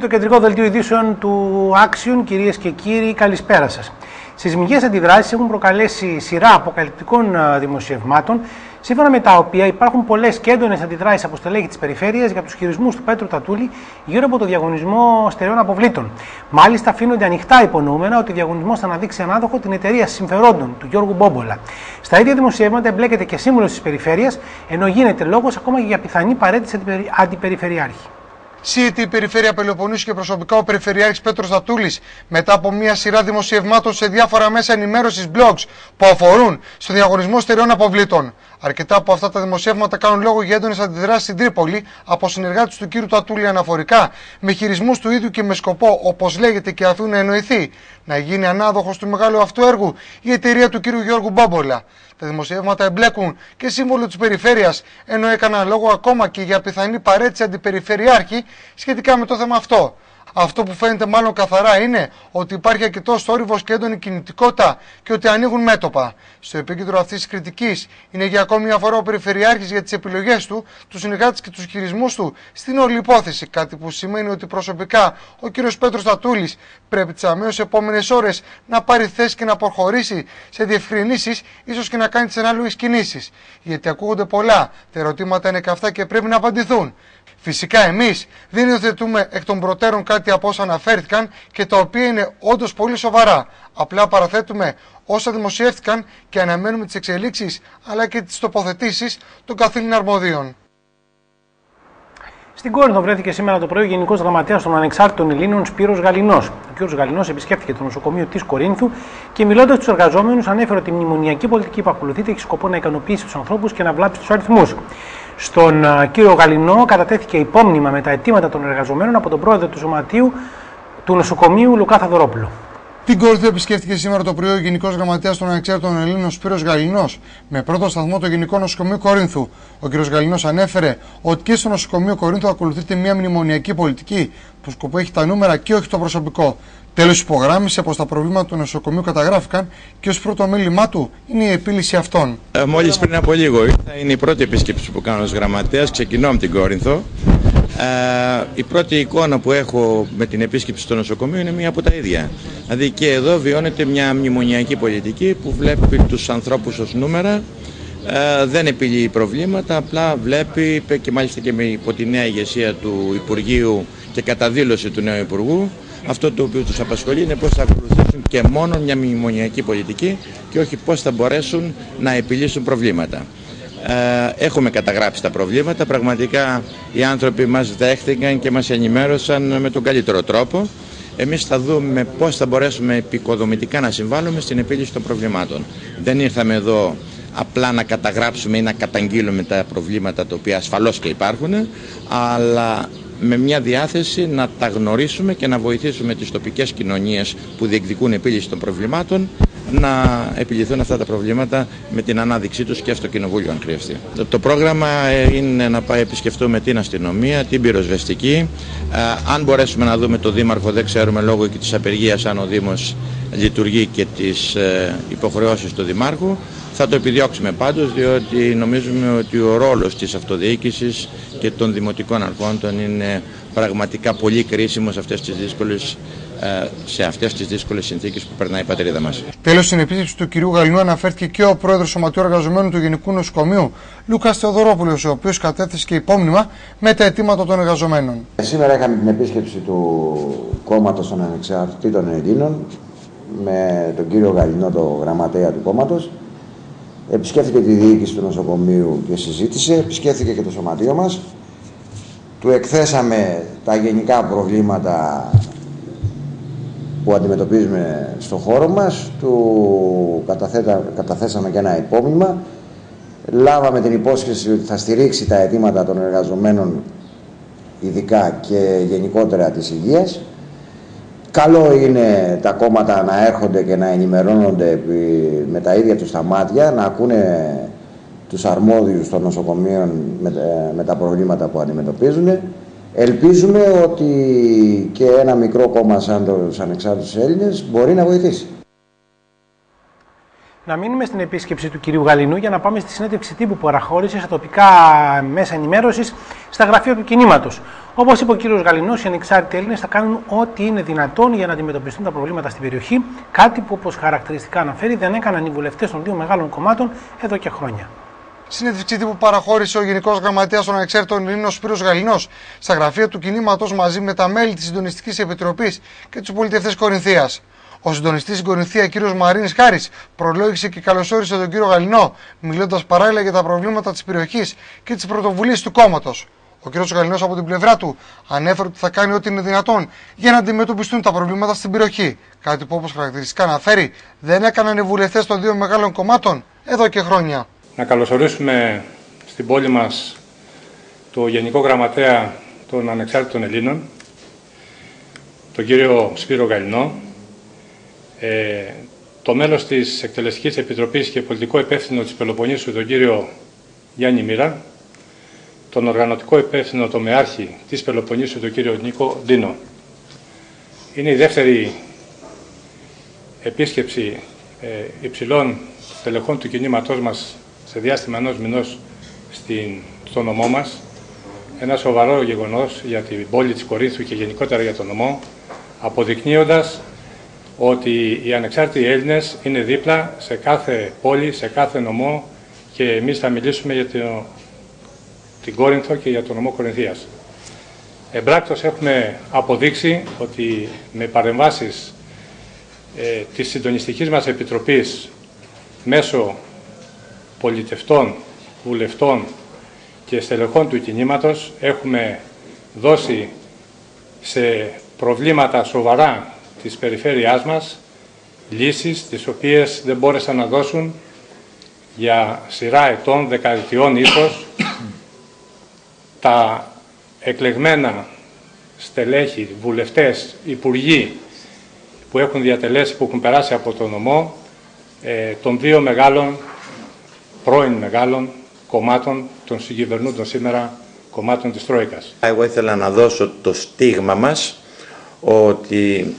Είναι το κεντρικό δελτίο ειδήσεων του Άξιον, κυρίες και κύριοι, καλησπέρα σας. Σεισμικές αντιδράσεις έχουν προκαλέσει σειρά αποκαλυπτικών δημοσιευμάτων, σύμφωνα με τα οποία υπάρχουν πολλές και έντονε αντιδράσεις από στελέχη της περιφέρειας για τους χειρισμούς του Πέτρου Τατούλη γύρω από το διαγωνισμό στερεών αποβλήτων. Μάλιστα, αφήνονται ανοιχτά υπονοούμενα ότι ο διαγωνισμός θα αναδείξει ανάδοχο την εταιρεία συμφερόντων του Γιώργου Μπόμπολα. Στα ίδια δημοσιεύματα εμπλέκεται και σύμβουλος της περιφέρειας, ενώ γίνεται λόγος ακόμα και για πιθανή παρέτηση αντιπεριφερειάρχη. ΣΥΤ η Περιφέρεια Πελοποννήσου και προσωπικά ο Περιφερειάρχης Πέτρος Δατούλης μετά από μια σειρά δημοσιευμάτων σε διάφορα μέσα ενημέρωσης blogs που αφορούν στο διαγωνισμό στερεών αποβλήτων. Αρκετά από αυτά τα δημοσιεύματα κάνουν λόγο για έντονες αντιδράσεις στην Τρίπολη από συνεργάτες του κ. Τατούλη αναφορικά με χειρισμούς του ίδιου και με σκοπό, όπως λέγεται και αφού να εννοηθεί, να γίνει ανάδοχος του μεγάλου αυτού έργου η εταιρεία του κ. Γιώργου Μπόμπολα. Τα δημοσιεύματα εμπλέκουν και σύμβολο της περιφέρειας, ενώ έκαναν λόγο ακόμα και για πιθανή παρέτηση αντιπεριφερειάρχη σχετικά με το θέμα αυτό. Αυτό που φαίνεται μάλλον καθαρά είναι ότι υπάρχει αρκετός θόρυβος και έντονη κινητικότητα και ότι ανοίγουν μέτωπα. Στο επίκεντρο αυτής της κριτικής είναι για ακόμη μια φορά ο Περιφερειάρχης για τις επιλογές του, τους συνεργάτες και τους χειρισμούς του στην όλη υπόθεση. Κάτι που σημαίνει ότι προσωπικά ο κ. Πέτρος Τατούλη πρέπει τις αμέσως επόμενες ώρες να πάρει θέση και να προχωρήσει σε διευκρινήσεις, ίσως και να κάνει τις ανάλογες κινήσεις. Γιατί ακούγονται πολλά, τα ερωτήματα είναι καυτά και πρέπει να απαντηθούν. Φυσικά εμείς δεν υιοθετούμε εκ των προτέρων κάτι από όσα αναφέρθηκαν και τα οποία είναι όντως πολύ σοβαρά. Απλά παραθέτουμε όσα δημοσιεύτηκαν και αναμένουμε τις εξελίξεις αλλά και τις τοποθετήσεις των καθήλων αρμοδίων. Στην Κόρινθο βρέθηκε σήμερα το πρωί ο Γενικός Γραμματέας των Ανεξάρτητων Ελλήνων Σπύρος Γαλινός. Ο κ. Γαλινός επισκέφθηκε το νοσοκομείο της Κορίνθου και μιλώντας στους εργαζόμενους ανέφερε ότι η μνημονιακή πολιτική που ακολουθείται έχει σκοπό να ικανοποιήσει τους ανθρώπους και να βλάψει τους αριθμούς. Στον κύριο Γαλινό κατατέθηκε υπόμνημα με τα αιτήματα των εργαζομένων από τον πρόεδρο του Σωματείου του νοσοκομείου Λουκά Θαδωρόπουλο. Την Κόρυθο επισκέφθηκε σήμερα το πρωί ο Γενικός Γραμματέας των Ανεξάρτητων Ελλήνων Σπύρος Γαλινός με πρώτο σταθμό το Γενικό Νοσοκομείο Κορίνθου. Ο κ. Γαλινός ανέφερε ότι και στο νοσοκομείο Κορίνθου ακολουθείται μια μνημονιακή πολιτική που σκοπό έχει τα νούμερα και όχι το προσωπικό. Τέλος, υπογράμμισε πως τα προβλήματα του νοσοκομείου καταγράφηκαν και ως πρώτο μέλημά του είναι η επίλυση αυτών. Ε, Μόλις πριν από λίγο ήρθα, είναι η πρώτη επίσκεψη που κάνω ως γραμματέας. Ξεκινώ από την Κόρινθο. Ε, η πρώτη εικόνα που έχω με την επίσκεψη στο νοσοκομείο είναι μία από τα ίδια. Δηλαδή και εδώ βιώνεται μια μνημονιακή πολιτική που βλέπει τους ανθρώπους ως νούμερα, ε, δεν επιλύει προβλήματα, απλά βλέπει και μάλιστα και με υπό τη νέα ηγεσία του Υπουργείου και κατά δήλωση του νέου Υπουργού αυτό το οποίο τους απασχολεί είναι πώς θα ακολουθήσουν και μόνο μια μνημονιακή πολιτική και όχι πώς θα μπορέσουν να επιλύσουν προβλήματα. Ε, έχουμε καταγράψει τα προβλήματα, πραγματικά οι άνθρωποι μας δέχτηκαν και μας ενημέρωσαν με τον καλύτερο τρόπο. Εμείς θα δούμε πώς θα μπορέσουμε επικοδομητικά να συμβάλλουμε στην επίλυση των προβλημάτων. Δεν ήρθαμε εδώ απλά να καταγράψουμε ή να καταγγείλουμε τα προβλήματα τα οποία ασφαλώς και υπάρχουν, αλλά με μια διάθεση να τα γνωρίσουμε και να βοηθήσουμε τις τοπικές κοινωνίες που διεκδικούν επίλυση των προβλημάτων να επιληθούν αυτά τα προβλήματα με την ανάδειξή τους και στο Κοινοβούλιο αν χρειαστεί. Το πρόγραμμα ε, είναι να πάει επισκεφτούμε την αστυνομία, την πυροσβεστική. Ε, αν μπορέσουμε να δούμε το Δήμαρχο δεν ξέρουμε λόγω και της απεργίας αν ο Δήμος λειτουργεί και τις ε, υποχρεώσεις του Δημάρχου. Θα το επιδιώξουμε πάντως διότι νομίζουμε ότι ο ρόλος της αυτοδιοίκησης και των δημοτικών αρχών είναι πραγματικά πολύ κρίσιμος σε αυτές τις δύσκολες ε, σε αυτές τις δύσκολες συνθήκες που περνάει η πατρίδα μας. Τέλος, στην επίσκεψη του κυρίου Γαλινού αναφέρθηκε και ο πρόεδρος Σωματείου Εργαζομένων του Γενικού Νοσοκομείου, Λούκας Θεοδωρόπουλος, ο οποίος κατέθεσε και υπόμνημα με τα αιτήματα των εργαζομένων. Σήμερα είχαμε την επίσκεψη του κόμματος των Ανεξαρτήτων Ελλήνων με τον κύριο Γαλινό, το γραμματέα του κόμματος. Επισκέφθηκε τη διοίκηση του νοσοκομείου και συζήτησε, επισκέφθηκε και το σωματείο μας. Του εκθέσαμε τα γενικά προβλήματα που αντιμετωπίζουμε στο χώρο μας, του καταθέσαμε και ένα υπόμνημα. Λάβαμε την υπόσχεση ότι θα στηρίξει τα αιτήματα των εργαζομένων ειδικά και γενικότερα της υγείας. Καλό είναι τα κόμματα να έρχονται και να ενημερώνονται με τα ίδια τους τα μάτια, να ακούνε τους αρμόδιους των νοσοκομείων με, τα προβλήματα που αντιμετωπίζουν. Ελπίζουμε ότι και ένα μικρό κόμμα σαν τους ανεξάρτητους Έλληνες μπορεί να βοηθήσει. Να μείνουμε στην επίσκεψη του κυρίου Γαλινού για να πάμε στη συνέντευξη τύπου που παραχώρησε στα τοπικά μέσα ενημέρωσης στα γραφεία του κινήματος. Όπως είπε ο κύριος Γαλινός, οι ανεξάρτητοι Έλληνες θα κάνουν ό,τι είναι δυνατόν για να αντιμετωπιστούν τα προβλήματα στην περιοχή. Κάτι που, όπως χαρακτηριστικά αναφέρει, δεν έκαναν οι βουλευτές των δύο μεγάλων κομμάτων εδώ και χρόνια. Συνέντευξη που παραχώρησε ο Γενικός Γραμματέας των Ανεξάρτητων Ελλήνων Σπύρος Γαλινός στα γραφεία του κινήματος μαζί με τα μέλη της Συντονιστικής Επιτροπής και τους πολιτευτές Κορινθίας. Ο συντονιστής στην Κορινθία, κ. Μαρίνης Χάρης, προλόγησε και καλωσόρισε τον κύριο Γαλινό, μιλώντας παράλληλα για τα προβλήματα της περιοχής και τι πρωτοβουλίε του κόμματος. Ο κ. Γαλινός από την πλευρά του ανέφερε ότι θα κάνει ό,τι είναι δυνατόν για να αντιμετωπιστούν τα προβλήματα στην περιοχή. Κάτι που όπως χαρακτηριστικά αναφέρει δεν έκαναν οι βουλευτές των δύο μεγάλων κομμάτων εδώ και χρόνια. Να καλωσορίσουμε στην πόλη μας το Γενικό Γραμματέα των Ανεξάρτητων Ελλήνων, τον κύριο Σπύρο Γαλινό, ε, το μέλος της Εκτελεστικής Επιτροπής και πολιτικό υπεύθυνο της Πελοποννήσου, τον κύριο Γιάννη Μοίρα, τον οργανωτικό υπεύθυνο τομεάρχη της Πελοποννήσου, τον κύριο Νίκο Ντίνο. Είναι η δεύτερη επίσκεψη ε, υψηλών τελεχών του κινήματός μας σε διάστημα ενός μηνός στην, στο νομό μας. Ένα σοβαρό γεγονός για την πόλη της Κορίνθου και γενικότερα για τον νομό, αποδεικνύοντας ότι οι ανεξάρτητοι Έλληνες είναι δίπλα σε κάθε πόλη, σε κάθε νομό και εμείς θα μιλήσουμε για το, την Κόρινθο και για τον νομό Κορινθίας. Εμπράκτος έχουμε αποδείξει ότι με παρεμβάσεις ε, της συντονιστικής μας επιτροπής μέσω πολιτευτών, βουλευτών και στελεχών του κινήματος έχουμε δώσει σε προβλήματα σοβαρά της περιφέρειάς μας λύσεις τις οποίες δεν μπόρεσαν να δώσουν για σειρά ετών, δεκαετιών ίσως τα εκλεγμένα στελέχη, βουλευτές, υπουργοί που έχουν διατελέσει, που έχουν περάσει από το νομό ε, των δύο μεγάλων, πρώην μεγάλων κομμάτων των συγκυβερνούντων σήμερα κομμάτων της Τρόικας. Εγώ ήθελα να δώσω το στίγμα μας ότι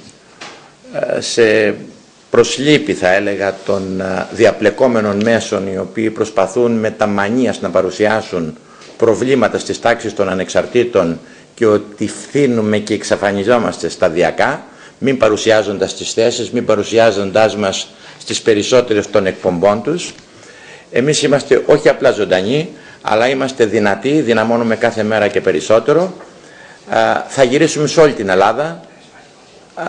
σε προσλήπη θα έλεγα των διαπλεκόμενων μέσων οι οποίοι προσπαθούν με τα μανίας να παρουσιάσουν προβλήματα στις τάξεις των ανεξαρτήτων και ότι φθήνουμε και εξαφανιζόμαστε σταδιακά μην παρουσιάζοντας τις θέσεις, μην παρουσιάζοντάς μας στις περισσότερες των εκπομπών τους. Εμείς είμαστε όχι απλά ζωντανοί, αλλά είμαστε δυνατοί, δυναμώνουμε κάθε μέρα και περισσότερο. Θα γυρίσουμε σε όλη την Ελλάδα,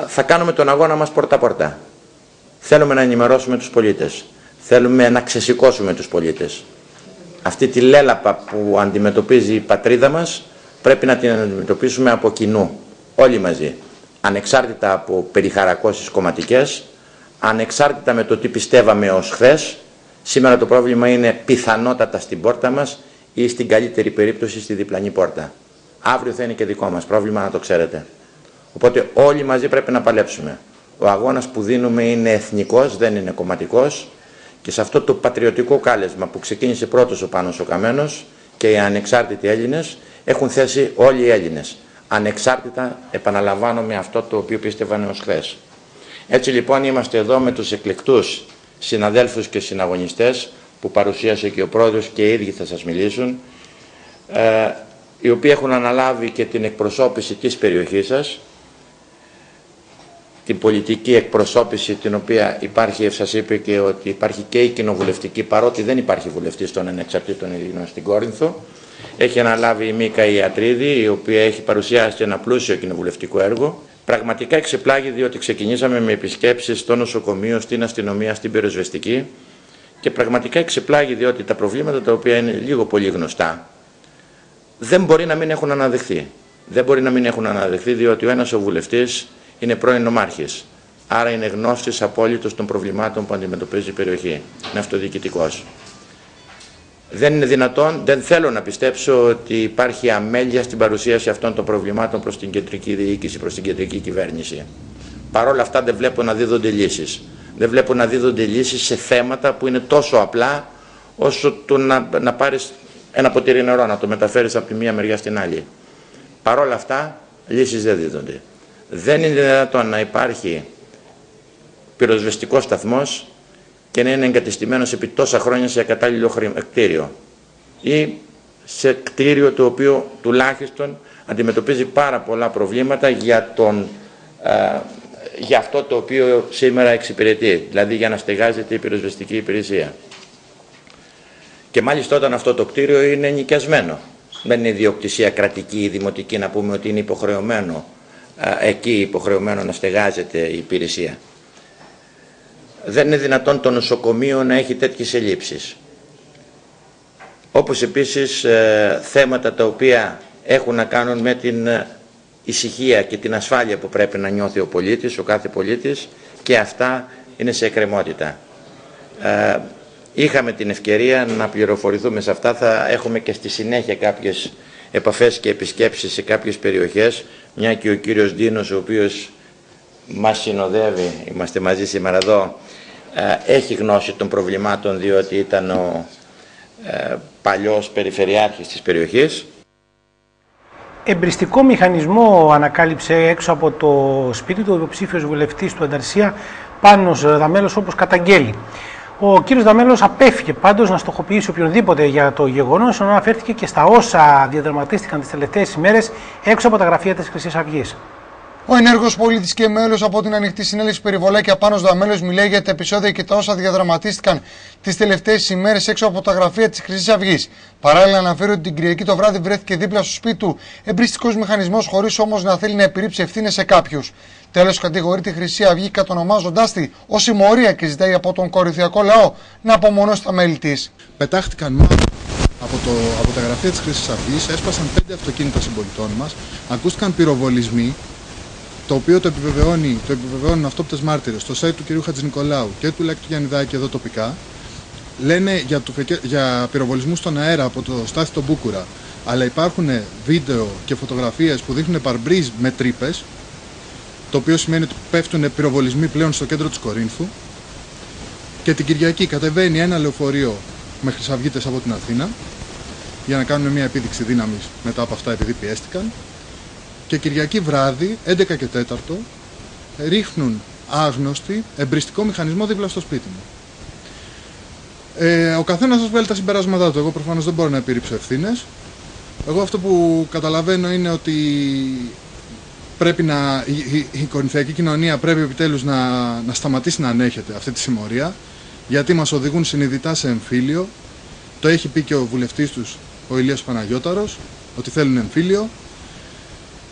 θα κάνουμε τον αγώνα μας πόρτα-πόρτα. Θέλουμε να ενημερώσουμε τους πολίτες. Θέλουμε να ξεσηκώσουμε τους πολίτες. Αυτή τη λέλαπα που αντιμετωπίζει η πατρίδα μας πρέπει να την αντιμετωπίσουμε από κοινού. Όλοι μαζί. Ανεξάρτητα από περιχαρακώσεις κομματικές, ανεξάρτητα με το τι πιστεύαμε ως χθες, σήμερα το πρόβλημα είναι πιθανότατα στην πόρτα μας ή στην καλύτερη περίπτωση στη διπλανή πόρτα. Αύριο θα είναι και δικό μας πρόβλημα, να το ξέρετε. Οπότε όλοι μαζί πρέπει να παλέψουμε. Ο αγώνας που δίνουμε είναι εθνικός, δεν είναι κομματικός και σε αυτό το πατριωτικό κάλεσμα που ξεκίνησε πρώτος ο Πάνος ο Καμένος και οι ανεξάρτητοι Έλληνες έχουν θέσει όλοι οι Έλληνες. Ανεξάρτητα επαναλαμβάνω με αυτό το οποίο πίστευαν ως χθες. Έτσι λοιπόν είμαστε εδώ με τους εκλεκτούς συναδέλφους και συναγωνιστές που παρουσίασε και ο πρόεδρος και οι ίδιοι θα σας μιλήσουν ε, οι οποίοι έχουν αναλάβει και την εκπροσώπηση της περιοχής σας την πολιτική εκπροσώπηση την οποία υπάρχει, σας είπε και ότι υπάρχει και η κοινοβουλευτική, παρότι δεν υπάρχει βουλευτής των ανεξαρτήτων Ελλήνων στην Κόρινθο. Έχει αναλάβει η Μίκα Ιατρίδη, η οποία έχει παρουσιάσει ένα πλούσιο κοινοβουλευτικό έργο. Πραγματικά εξεπλάγει διότι ξεκινήσαμε με επισκέψεις στο νοσοκομείο, στην αστυνομία, στην πυροσβεστική και πραγματικά εξεπλάγει διότι τα προβλήματα τα οποία είναι λίγο πολύ γνωστά δεν μπορεί να μην έχουν αναδεχθεί. Δεν μπορεί να μην έχουν αναδεχθεί διότι ο ένας ο βουλευτής είναι πρώην νομάρχης. Άρα είναι γνώστης απόλυτος των προβλημάτων που αντιμετωπίζει η περιοχή. Είναι αυτοδιοικητικός. Δεν είναι δυνατόν, δεν θέλω να πιστέψω ότι υπάρχει αμέλεια στην παρουσίαση αυτών των προβλημάτων προς την κεντρική διοίκηση, προς την κεντρική κυβέρνηση. Παρ' όλα αυτά δεν βλέπω να δίδονται λύσεις. Δεν βλέπω να δίδονται λύσεις σε θέματα που είναι τόσο απλά όσο το να, να πάρεις ένα ποτήρι νερό, να το μεταφέρεις από τη μία μεριά στην άλλη. Παρ' όλα αυτά λύσεις δεν δίδονται. Δεν είναι δυνατόν να υπάρχει πυροσβεστικός σταθμός και να είναι εγκατεστημένος επί τόσα χρόνια σε κατάλληλο κτίριο ή σε κτίριο το οποίο τουλάχιστον αντιμετωπίζει πάρα πολλά προβλήματα για, τον, ε, για αυτό το οποίο σήμερα εξυπηρετεί, δηλαδή για να στεγάζεται η πυροσβεστική υπηρεσία. Και μάλιστα όταν αυτό το κτίριο είναι νοικιασμένο. Δεν είναι ιδιοκτησία κρατική ή δημοτική να πούμε ότι είναι υποχρεωμένο ε, εκεί υποχρεωμένο να στεγάζεται η υπηρεσία. Δεν είναι δυνατόν το νοσοκομείο να έχει τέτοιες ελλείψεις. Όπως επίσης ε, θέματα τα οποία έχουν να κάνουν με την ε, ησυχία και την ασφάλεια που πρέπει να νιώθει ο πολίτης, ο κάθε πολίτης και αυτά είναι σε εκκρεμότητα. Ε, είχαμε την ευκαιρία να πληροφορηθούμε σε αυτά, θα έχουμε και στη συνέχεια κάποιες επαφές και επισκέψεις σε κάποιες περιοχές, μια και ο κύριος Ντίνος, ο οποίος μας συνοδεύει, είμαστε μαζί σήμερα εδώ, έχει γνώση των προβλημάτων διότι ήταν ο παλιός περιφερειάρχης της περιοχής Εμπριστικό μηχανισμό ανακάλυψε έξω από το σπίτι του υποψήφιος βουλευτής του Ανταρσία Πάνος Δαμέλος όπως καταγγέλει. Ο κύριος Δαμέλος απέφυγε πάντως να στοχοποιήσει οποιονδήποτε για το γεγονός, ενώ αναφέρθηκε και στα όσα διαδραματίστηκαν τις τελευταίες ημέρες έξω από τα γραφεία της Χρυσής Αυγής. Ο ενέργος πολίτης και μέλος από την ανοιχτή συνέλευση Περιβολάκια πάνω Δαμέλο μιλάει για τα επεισόδια και τα όσα διαδραματίστηκαν τις τελευταίες ημέρες έξω από τα γραφεία της Χρυσής Αυγής. Παράλληλα, αναφέρει ότι την Κυριακή το βράδυ βρέθηκε δίπλα στο σπίτι του εμπριστικός μηχανισμός, χωρίς όμως να θέλει να επιρρύψει ευθύνες σε κάποιους. Τέλος, κατηγορεί τη Χρυσή Αυγή κατονομάζοντάς τη ως συμμορία και ζητάει από τον κορυφαίο λαό να απομονώσει τα μέλη της. Πετάχτηκαν μάλλον από, το, από τα γραφεία της Χρυσής Αυγής, έσπασαν πέντε αυτοκίνητα συμπολιτών μας, ακούστηκαν πυροβολισμοί, το οποίο το, επιβεβαιώνει, το επιβεβαιώνουν αυτόπτες μάρτυρες στο site του κ. Χατζηνικολάου και του Λάκη του Γιαννιδάκη εδώ τοπικά. Λένε για, το, για πυροβολισμούς στον αέρα από το στάθι των Μπούκουρα. Αλλά υπάρχουν βίντεο και φωτογραφίες που δείχνουν παρμπρίζ με τρύπες. Το οποίο σημαίνει ότι πέφτουν πυροβολισμοί πλέον στο κέντρο της Κορίνθου. Και την Κυριακή κατεβαίνει ένα λεωφορείο με χρυσαυγίτες από την Αθήνα για να κάνουν μια επίδειξη δύναμης μετά από αυτά επειδή πιέστηκαν και Κυριακή βράδυ, 11 και 4, ρίχνουν άγνωστοι εμπριστικό μηχανισμό δίπλα στο σπίτι μου. Ε, ο καθένας σας βγάλει τα συμπεράσματά του. Εγώ προφανώς δεν μπορώ να επιρρύψω ευθύνες. Εγώ αυτό που καταλαβαίνω είναι ότι πρέπει να, η, η κορινθιακή κοινωνία πρέπει επιτέλους να, να σταματήσει να ανέχεται αυτή τη συμμορία γιατί μας οδηγούν συνειδητά σε εμφύλιο. Το έχει πει και ο βουλευτής τους, ο Ηλίας Παναγιώταρος, ότι θέλουν εμφύλιο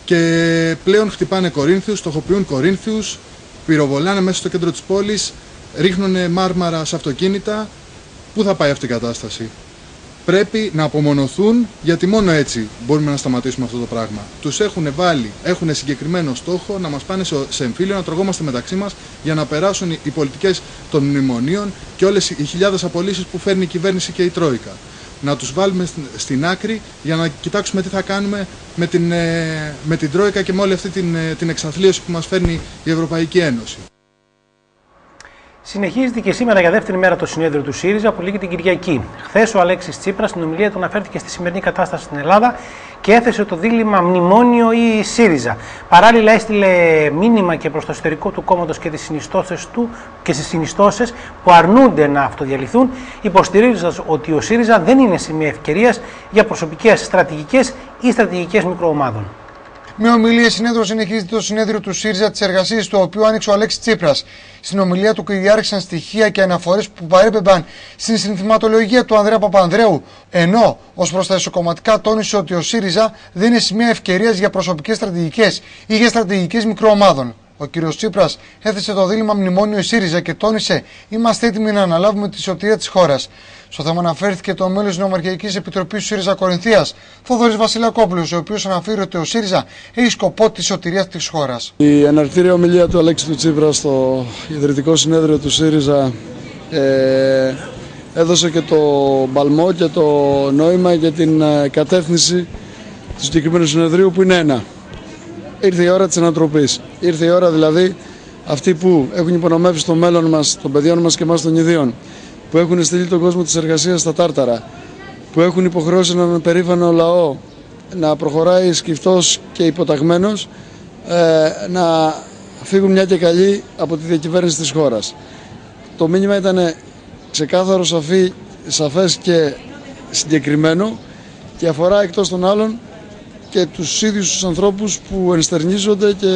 και πλέον χτυπάνε Κορίνθιους, στοχοποιούν Κορίνθιους, πυροβολάνε μέσα στο κέντρο της πόλης, ρίχνουν μάρμαρα σε αυτοκίνητα. Πού θα πάει αυτή η κατάσταση; Πρέπει να απομονωθούν γιατί μόνο έτσι μπορούμε να σταματήσουμε αυτό το πράγμα. Τους έχουν βάλει, έχουν συγκεκριμένο στόχο να μας πάνε σε εμφύλιο, να τρογόμαστε μεταξύ μας για να περάσουν οι πολιτικές των μνημονίων και όλες οι χιλιάδες απολύσεις που φέρνει η κυβέρνηση και η Τρόικα να τους βάλουμε στην άκρη για να κοιτάξουμε τι θα κάνουμε με την, ε, με την Τρόικα και με όλη αυτή την, ε, την εξαθλίωση που μας φέρνει η Ευρωπαϊκή Ένωση. Συνεχίζεται και σήμερα για δεύτερη μέρα το συνέδριο του ΣΥΡΙΖΑ που λήγει την Κυριακή. Χθες ο Αλέξης Τσίπρας στην ομιλία του αναφέρθηκε στη σημερινή κατάσταση στην Ελλάδα και έθεσε το δίλημα μνημόνιο ή ΣΥΡΙΖΑ. Παράλληλα, έστειλε μήνυμα και προς το εσωτερικό του κόμματος και, του και στις συνιστώσεις που αρνούνται να αυτοδιαλυθούν, υποστηρίζοντας ότι ο ΣΥΡΙΖΑ δεν είναι σημεία ευκαιρίας για προσωπικές στρατηγικές ή στρατηγικές μικροομάδων. Με ομιλίε συνέδριο συνεχίζεται το συνέδριο του ΣΥΡΙΖΑ της εργασίας του οποίου άνοιξε ο Αλέξης Τσίπρας. Στην ομιλία του κυριάρχησαν στοιχεία και αναφορές που παρέπεμπαν στην συνθηματολογία του Ανδρέα Παπανδρέου. Ενώ ως προς τα ισοκομματικά τόνισε ότι ο ΣΥΡΙΖΑ δεν είναι σημεία ευκαιρίας για προσωπικές στρατηγικές ή για στρατηγικές μικροομάδων. Ο κ. Τσίπρας έθεσε το δίλημα μνημόνιο η ΣΥΡΙΖΑ και τόνισε: Είμαστε έτοιμοι να αναλάβουμε τη σωτηρία της χώρας. Στο θέμα αναφέρθηκε το μέλος της Νομαρχιακής Επιτροπής του ΣΥΡΙΖΑ Κορινθίας, Θοδωρής Βασιλακόπουλο, ο οποίος αναφέρει ότι ο ΣΥΡΙΖΑ έχει σκοπό τη σωτηρία της χώρας. Η εναρκτήρια ομιλία του Αλέξη του Τσίπρα στο ιδρυτικό συνέδριο του ΣΥΡΙΖΑ ε, έδωσε και το μπαλμό και το νόημα και την ε, κατεύθυνση του συγκεκριμένου συνεδρίου που είναι ένα. Ήρθε η ώρα της ανατροπής. Ήρθε η ώρα δηλαδή αυτοί που έχουν υπονομεύσει το μέλλον μας, των παιδιών μας και εμάς των ιδίων, που έχουν στείλει τον κόσμο της εργασίας στα τάρταρα, που έχουν υποχρεώσει έναν περήφανο λαό να προχωράει σκυφτός και υποταγμένος, ε, να φύγουν μια και καλή από τη διακυβέρνηση της χώρας. Το μήνυμα ήταν ξεκάθαρο, σαφή, σαφές και συγκεκριμένο και αφορά εκτός των άλλων και τους ίδιους τους ανθρώπους που ενστερνίζονται και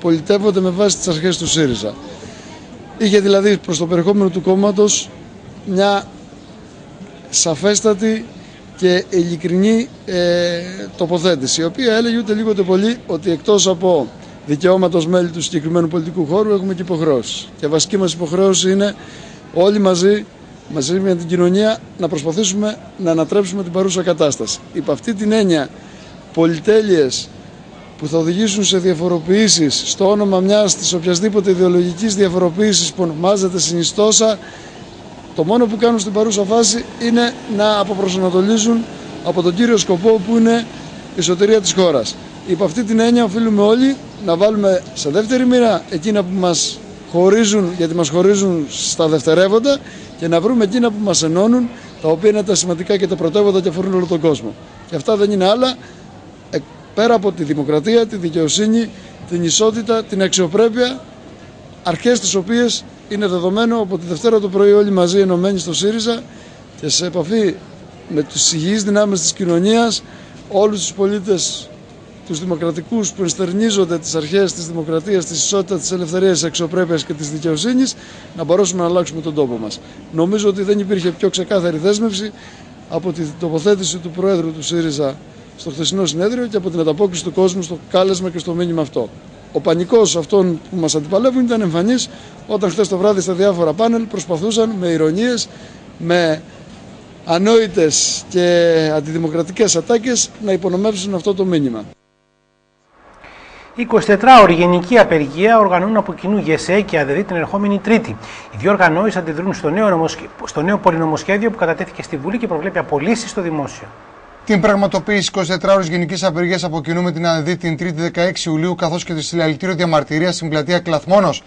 πολιτεύονται με βάση τις αρχές του ΣΥΡΙΖΑ. Είχε δηλαδή προς το περιεχόμενο του κόμματος μια σαφέστατη και ειλικρινή ε, τοποθέτηση, η οποία έλεγε ούτε λίγο ούτε πολύ ότι εκτός από δικαιώματος μέλη του συγκεκριμένου πολιτικού χώρου έχουμε και υποχρεώσεις. Και βασική μας υποχρέωση είναι όλοι μαζί, μαζί με την κοινωνία, να προσπαθήσουμε να ανατρέψουμε την παρούσα κατάσταση. Υπ' αυτή την έννοια, πολυτέλειες που θα οδηγήσουν σε διαφοροποιήσεις στο όνομα μιας της οποιασδήποτε ιδεολογικής διαφοροποίησης που ονομάζεται συνιστόσα το μόνο που κάνουν στην παρούσα φάση είναι να αποπροσανατολίζουν από τον κύριο σκοπό που είναι η σωτηρία της χώρας. Υπό αυτή την έννοια οφείλουμε όλοι να βάλουμε σε δεύτερη μοίρα εκείνα που μας χωρίζουν, γιατί μας χωρίζουν στα δευτερεύοντα και να βρούμε εκείνα που μας ενώνουν, τα οποία είναι τα σημαντικά και τα πρωτεύοντα και αφορούν όλο τον κόσμο. Και αυτά δεν είναι άλλα, ε, πέρα από τη δημοκρατία, τη δικαιοσύνη, την ισότητα, την αξιοπρέπεια, αρχές τις οποίες είναι δεδομένο από τη Δευτέρα το πρωί όλοι μαζί ενωμένοι στο ΣΥΡΙΖΑ και σε επαφή με τους υγιείς δυνάμεις της κοινωνίας, όλους τους πολίτες τους δημοκρατικούς που ενστερνίζονται τις αρχές της δημοκρατίας, της ισότητας, της ελευθερίας, της αξιοπρέπειας και της δικαιοσύνης να μπορέσουμε να αλλάξουμε τον τόπο μας. Νομίζω ότι δεν υπήρχε πιο ξεκάθαρη δέσμευση από τη τοποθέτηση του Προέδρου του ΣΥΡΙΖΑ στο χθεσινό συνέδριο και από την ανταπόκριση του κόσμου στο κάλεσμα και στο μήνυμα αυτό. Ο πανικός αυτών που μας αντιπαλεύουν ήταν εμφανής όταν χθες το βράδυ στα διάφορα πάνελ προσπαθούσαν με ηρωνίες, με ανόητες και αντιδημοκρατικές ατάκες να υπονομεύσουν αυτό το μήνυμα. 24ωρη γενική απεργία οργανώνουν από κοινού ΓΕΣΕ και ΑΔΔ την ερχόμενη Τρίτη. Οι δύο οργανώσεις αντιδρούν στο νέο, στο νέο πολυνομοσχέδιο που κατατέθηκε στη Βουλή και προβλέπει απολύσεις στο δημόσιο. Την πραγματοποίηση 24 ώρε γενικής απεργίας από κοινού με την ΑΔ την 3η 16 Ιουλίου, καθώς και τη συλλαλητήριο διαμαρτυρίας στην πλατεία Κλαθμόνος,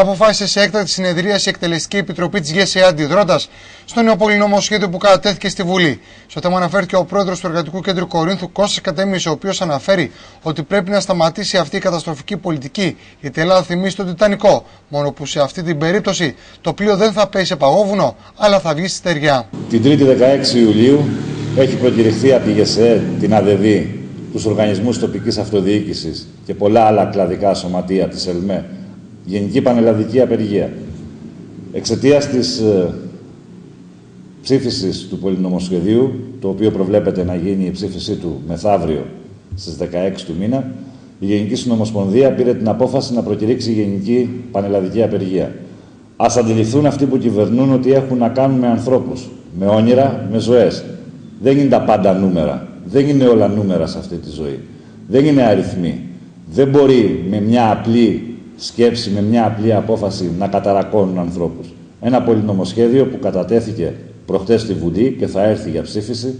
αποφάσισε σε έκτακτη συνεδρία η Εκτελεστική Επιτροπή της ΓΕΣΕ αντιδρώντα στο νέο πολυνομοσχέδιο που κατατέθηκε στη Βουλή. Στο θέμα αναφέρθηκε ο πρόεδρος του Εργατικού Κέντρου Κορίνθου, Κώστας Κατέμι, ο οποίος αναφέρει ότι πρέπει να σταματήσει αυτή η καταστροφική πολιτική, γιατί η Ελλάδα θυμίζει τον Τιτανικό. Μόνο που σε αυτή την περίπτωση το πλοίο δεν θα πέσει σε παγόβουνο, αλλά θα βγει στη στεριά. Την 3η 16 Ιουλίου έχει προκηρυχθεί από τη ΓΕΣΕ, την ΑΔΕΒ, τους οργανισμούς τοπικής αυτοδιοίκησης και πολλά άλλα κλαδικά σωματεία της ΕΛΜΕ, γενική πανελλαδική απεργία. Εξαιτίας της ε, ψήφισης του πολυνομοσχεδίου, το οποίο προβλέπεται να γίνει η ψήφισή του μεθαύριο στις 16 του μήνα, η Γενική Συνομοσπονδία πήρε την απόφαση να προκηρύξει γενική πανελλαδική απεργία. Ας αντιληφθούν αυτοί που κυβερνούν ότι έχουν να κάνουν με ανθρώπους, με όνειρα, με ζωές, δεν είναι τα πάντα νούμερα. Δεν είναι όλα νούμερα σε αυτή τη ζωή. Δεν είναι αριθμοί. Δεν μπορεί με μια απλή σκέψη, με μια απλή απόφαση να καταρακώνουν ανθρώπους. Ένα πολυνομοσχέδιο που κατατέθηκε προχτές στη Βουλή και θα έρθει για ψήφιση,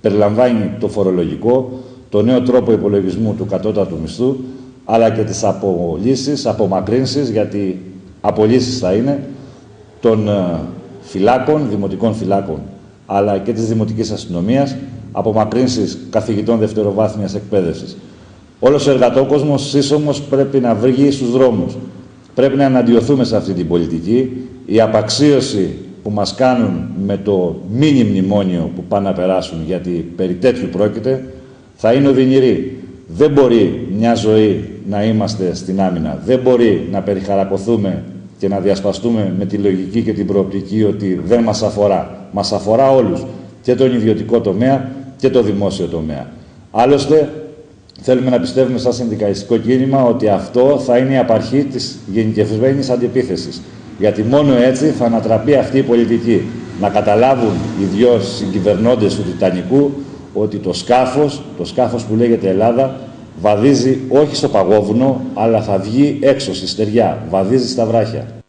περιλαμβάνει το φορολογικό, το νέο τρόπο υπολογισμού του κατώτατου μισθού, αλλά και τις απολύσεις, απομακρύνσεις, γιατί απολύσεις θα είναι, των ε, φυλάκων, δημοτικών φυλάκων αλλά και της Δημοτικής Αστυνομίας, απομακρύνσεις καθηγητών δευτεροβάθμιας εκπαίδευσης. Όλος ο εργατόκοσμος σύσσωμος πρέπει να βρει στους δρόμους. Πρέπει να αναντιωθούμε σε αυτή την πολιτική. Η απαξίωση που μας κάνουν με το μίνι μνημόνιο που πάνε να περάσουν, γιατί περί τέτοιου πρόκειται, θα είναι οδυνηρή. Δεν μπορεί μια ζωή να είμαστε στην άμυνα. Δεν μπορεί να περιχαρακωθούμε και να διασπαστούμε με τη λογική και την προοπτική ότι δεν μας αφορά. Μας αφορά όλους, και τον ιδιωτικό τομέα και το δημόσιο τομέα. Άλλωστε, θέλουμε να πιστεύουμε σαν συνδικαλιστικό κίνημα ότι αυτό θα είναι η απαρχή της γενικευμένης αντιπίθεσης. Γιατί μόνο έτσι θα ανατραπεί αυτή η πολιτική. Να καταλάβουν οι δυο συγκυβερνώντες του Τιτανικού ότι το σκάφος, το σκάφος που λέγεται Ελλάδα, βαδίζει όχι στο παγόβουνο, αλλά θα βγει έξω στη στεριά, βαδίζει στα βράχια.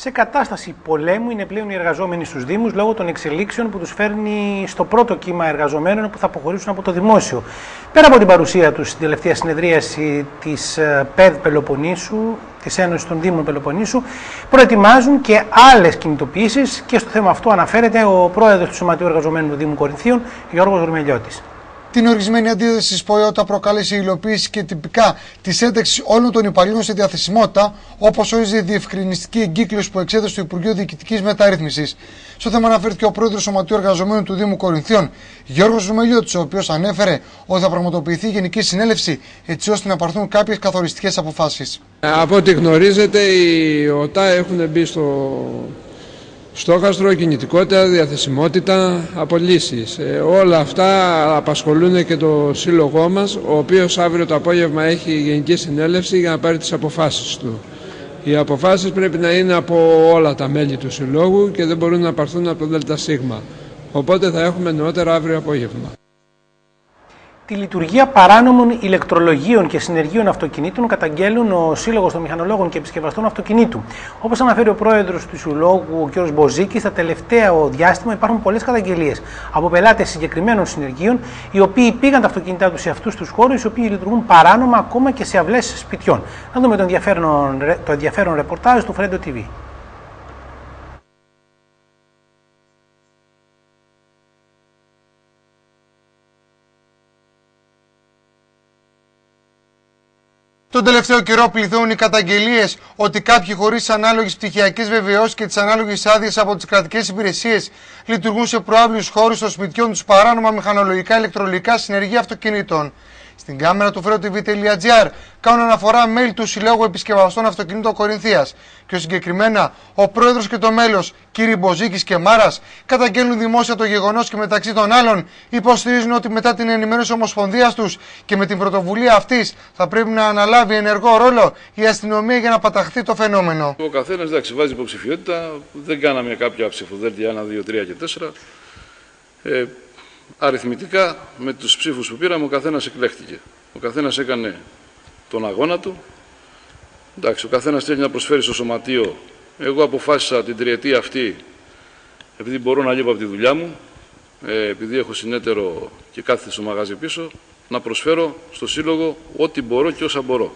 Σε κατάσταση πολέμου είναι πλέον οι εργαζόμενοι στους Δήμους λόγω των εξελίξεων που τους φέρνει στο πρώτο κύμα εργαζομένων που θα αποχωρήσουν από το δημόσιο. Πέρα από την παρουσία τους στην τελευταία συνεδρίαση της ε, ΠΕΔ Πελοποννήσου, της Ένωσης των Δήμων Πελοποννήσου, προετοιμάζουν και άλλες κινητοποιήσεις και στο θέμα αυτό αναφέρεται ο πρόεδρος του Σωματείου Εργαζομένων του Δήμου Κορινθίων, Γιώργος Ρουμελιώτης. Την ορισμένη αντίδραση της ΠΟΕ όταν προκάλεσε η υλοποίηση και τυπικά της ένταξης όλων των υπαλλήλων σε διαθεσιμότητα, όπως όριζε η διευκρινιστική εγκύκλωση που εξέδωσε το Υπουργείο Διοικητικής Μεταρρύθμισης. Στο θέμα αναφέρθηκε ο πρόεδρος Σωματείου Εργαζομένων του Δήμου Κορινθίων, Γιώργος Ζουμελιώτη, ο οποίος ανέφερε ότι θα πραγματοποιηθεί γενική συνέλευση έτσι ώστε να πάρθουν κάποιες καθοριστικές αποφάσεις. Από ό,τι γνωρίζετε, οι ΟΤΑ έχουν μπει στο στόχαστρο, κινητικότητα, διαθεσιμότητα, απολύσεις. Ε, όλα αυτά απασχολούν και το σύλλογό μας, ο οποίος αύριο το απόγευμα έχει γενική συνέλευση για να πάρει τις αποφάσεις του. Οι αποφάσεις πρέπει να είναι από όλα τα μέλη του συλλόγου και δεν μπορούν να πάρθουν από το ΔΣ. Οπότε θα έχουμε νεότερα αύριο απόγευμα τη λειτουργία παράνομων ηλεκτρολογίων και συνεργείων αυτοκινήτων καταγγέλουν ο Σύλλογος των Μηχανολόγων και Επισκευαστών Αυτοκινήτου. Όπως αναφέρει ο πρόεδρος του Συλλόγου, ο κ. Μποζίκης, στα τελευταία διάστημα υπάρχουν πολλές καταγγελίες από πελάτες συγκεκριμένων συνεργείων, οι οποίοι πήγαν τα αυτοκίνητά τους σε αυτούς τους χώρους, οι οποίοι λειτουργούν παράνομα ακόμα και σε αυλές σπιτιών. Να δούμε το ενδιαφέρον, το ενδιαφέρον ρεπορτάζ του Φρέντο TV. Τον τελευταίο καιρό πληθούν οι καταγγελίες ότι κάποιοι χωρίς ανάλογες πτυχιακές βεβαιώσεις και τις ανάλογες άδειες από τις κρατικές υπηρεσίες λειτουργούν σε προάβλιου χώρους των σπιτιών τους παράνομα μηχανολογικά ηλεκτρολικά συνεργεία αυτοκινήτων. Στην κάμερα του FreoTV.gr κάνουν αναφορά mail του Συλλόγου Επισκευαστών Αυτοκινήτων Κορινθίας. Και συγκεκριμένα ο πρόεδρος και το μέλος κ. Μποζίκης και Μάρας καταγγέλνουν δημόσια το γεγονός και μεταξύ των άλλων υποστηρίζουν ότι μετά την ενημέρωση Ομοσπονδίας τους και με την πρωτοβουλία αυτής θα πρέπει να αναλάβει ενεργό ρόλο η αστυνομία για να παταχθεί το φαινόμενο. Ο καθένας εντάξει βάζει υποψηφιότητα, δεν κάναμε κάποια ψηφοδέλτια 1, 2, 3 και 4. Ε, αριθμητικά με τους ψήφους που πήραμε ο καθένας εκλέχτηκε. Ο καθένας έκανε τον αγώνα του. Εντάξει, ο καθένας θέλει να προσφέρει στο σωματείο. Εγώ αποφάσισα την τριετία αυτή, επειδή μπορώ να λείπω από τη δουλειά μου, ε, επειδή έχω συνέτερο και κάθεται στο μαγάζι πίσω, να προσφέρω στο Σύλλογο ό,τι μπορώ και όσα μπορώ.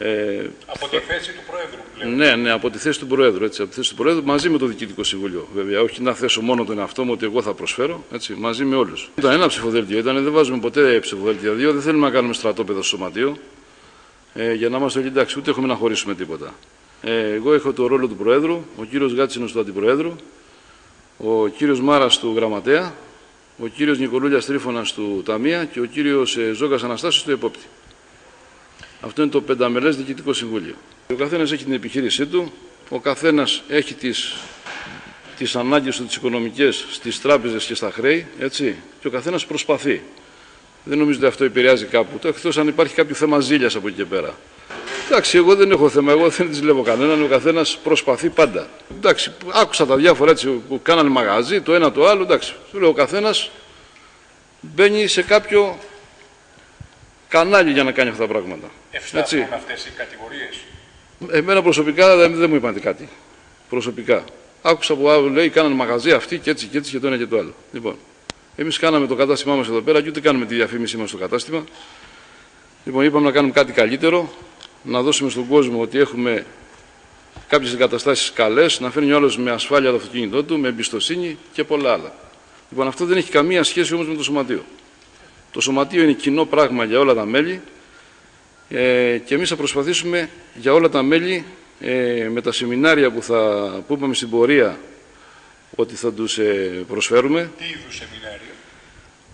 Ε, από τη θέση του Προέδρου πλέον. Ναι, ναι, από τη θέση του Προέδρου. Έτσι, από τη θέση του Προέδρου μαζί με το Διοικητικό Συμβούλιο. Βέβαια, όχι να θέσω μόνο τον εαυτό μου ότι εγώ θα προσφέρω, έτσι, μαζί με όλους. Ήταν ένα ψηφοδέλτιο, ήταν, δεν βάζουμε ποτέ ψηφοδέλτια δύο, δεν θέλουμε να κάνουμε στρατόπεδο στο σωματείο. Ε, για να είμαστε όλοι εντάξει, ούτε έχουμε να χωρίσουμε τίποτα. Ε, εγώ έχω το ρόλο του Προέδρου, ο κύριος Γκάτσινο του Αντιπροέδρου, ο κύριος Μάρας του Γραμματέα, ο κύριος Νικολούλιας Τρίφωνας του Ταμεία και ο κύριος ε, Ζώκας Αναστάσιο του Επόπτη. Αυτό είναι το πενταμελές διοικητικό συμβούλιο. Ο καθένας έχει την επιχείρησή του, ο καθένας έχει τις, τις ανάγκες του, τις οικονομικές, στις τράπεζες και στα χρέη, έτσι, και ο καθένας προσπαθεί. Δεν νομίζω ότι αυτό επηρεάζει κάπου, το εκτός αν υπάρχει κάποιο θέμα ζήλιας από εκεί και πέρα. Εντάξει, εγώ δεν έχω θέμα, εγώ δεν τη λέω κανέναν, ο καθένας προσπαθεί πάντα. Εντάξει, άκουσα τα διάφορα έτσι που κάνανε μαγαζί, το ένα το άλλο, εντάξει. Σου λέω ο καθένας μπαίνει σε κάποιο κανάλι για να κάνει αυτά τα πράγματα. Ευσταθούν αυτές οι κατηγορίες. Εμένα προσωπικά δεν, δεν μου είπαν κάτι. Προσωπικά. Άκουσα από άλλο λέει: Κάνανε μαγαζί αυτοί και έτσι και έτσι και το ένα και το άλλο. Λοιπόν, εμείς κάναμε το κατάστημά μας εδώ πέρα και ούτε κάνουμε τη διαφήμιση μας στο κατάστημα. Λοιπόν, είπαμε να κάνουμε κάτι καλύτερο, να δώσουμε στον κόσμο ότι έχουμε κάποιες εγκαταστάσεις καλές, να φέρνει ο άλλος με ασφάλεια το αυτοκίνητό του, με εμπιστοσύνη και πολλά άλλα. Λοιπόν, αυτό δεν έχει καμία σχέση όμως με το σωματείο. Το σωματείο είναι κοινό πράγμα για όλα τα μέλη ε, και εμείς θα προσπαθήσουμε για όλα τα μέλη ε, με τα σεμινάρια που, θα, που είπαμε στην πορεία ότι θα τους ε, προσφέρουμε. Τι είδους σεμινάρια;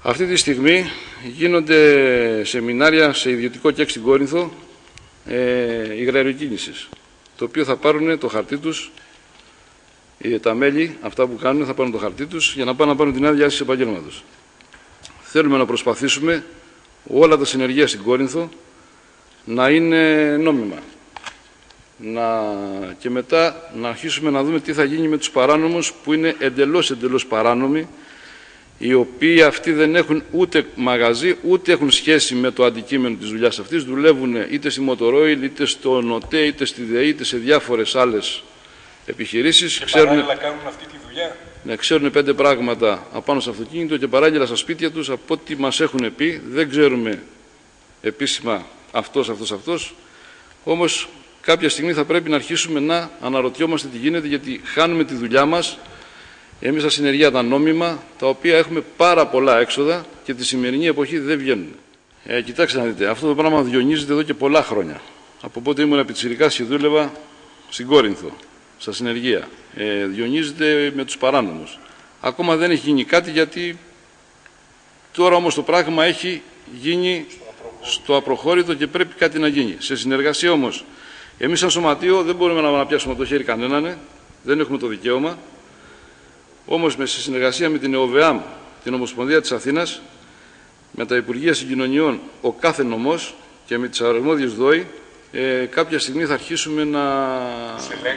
Αυτή τη στιγμή γίνονται σεμινάρια σε ιδιωτικό και στην Κόρινθο ε, υγραεροκίνησης, το οποίο θα πάρουν το χαρτί τους ε, τα μέλη, αυτά που κάνουν, θα πάρουν το χαρτί τους για να πάνε να πάρουν την άδεια άσκηση επαγγέλματος. Θέλουμε να προσπαθήσουμε όλα τα συνεργεία στην Κόρινθο να είναι νόμιμα. Να... Και μετά να αρχίσουμε να δούμε τι θα γίνει με τους παράνομους που είναι εντελώς εντελώς παράνομοι οι οποίοι αυτοί δεν έχουν ούτε μαγαζί, ούτε έχουν σχέση με το αντικείμενο της δουλειάς αυτής. Δουλεύουν είτε στη Motoroil, είτε στο ΝΟΤΕ, είτε στη ΔΕΗ, είτε σε διάφορες άλλες επιχειρήσεις. Και ξέρουν... παράλληλα κάνουν αυτή τη δουλειά. Ναι, ξέρουν πέντε πράγματα απάνω στο αυτοκίνητο και παράλληλα στα σπίτια τους από ό,τι μας έχουν πει. Δεν ξέρουμε επίσημα αυτός, αυτός, αυτός. Όμως κάποια στιγμή θα πρέπει να αρχίσουμε να αναρωτιόμαστε τι γίνεται γιατί χάνουμε τη δουλειά μας Εμείς στα συνεργεία τα νόμιμα, τα οποία έχουμε πάρα πολλά έξοδα και τη σημερινή εποχή δεν βγαίνουν. Ε, κοιτάξτε να δείτε, αυτό το πράγμα διονύζεται εδώ και πολλά χρόνια. Από πότε ήμουν πιτσιρικά και δούλευα στην Κόρινθο, στα συνεργεία. Ε, διονύζεται με τους παράνομους. Ακόμα δεν έχει γίνει κάτι γιατί τώρα όμως το πράγμα έχει γίνει στο απροχώρητο και πρέπει κάτι να γίνει. Σε συνεργασία όμως, εμείς σαν σωματείο δεν μπορούμε να αναπιάσουμε από το χέρι κανέναν, δεν έχουμε το δικαίωμα. Όμως σε συνεργασία με την ΕΟΒΕΑΜ, την Ομοσπονδία της Αθήνας, με τα Υπουργεία Συγκοινωνιών, ο κάθε νομός και με τις αρμόδιες ΔΟΗ, ε, κάποια στιγμή θα αρχίσουμε να,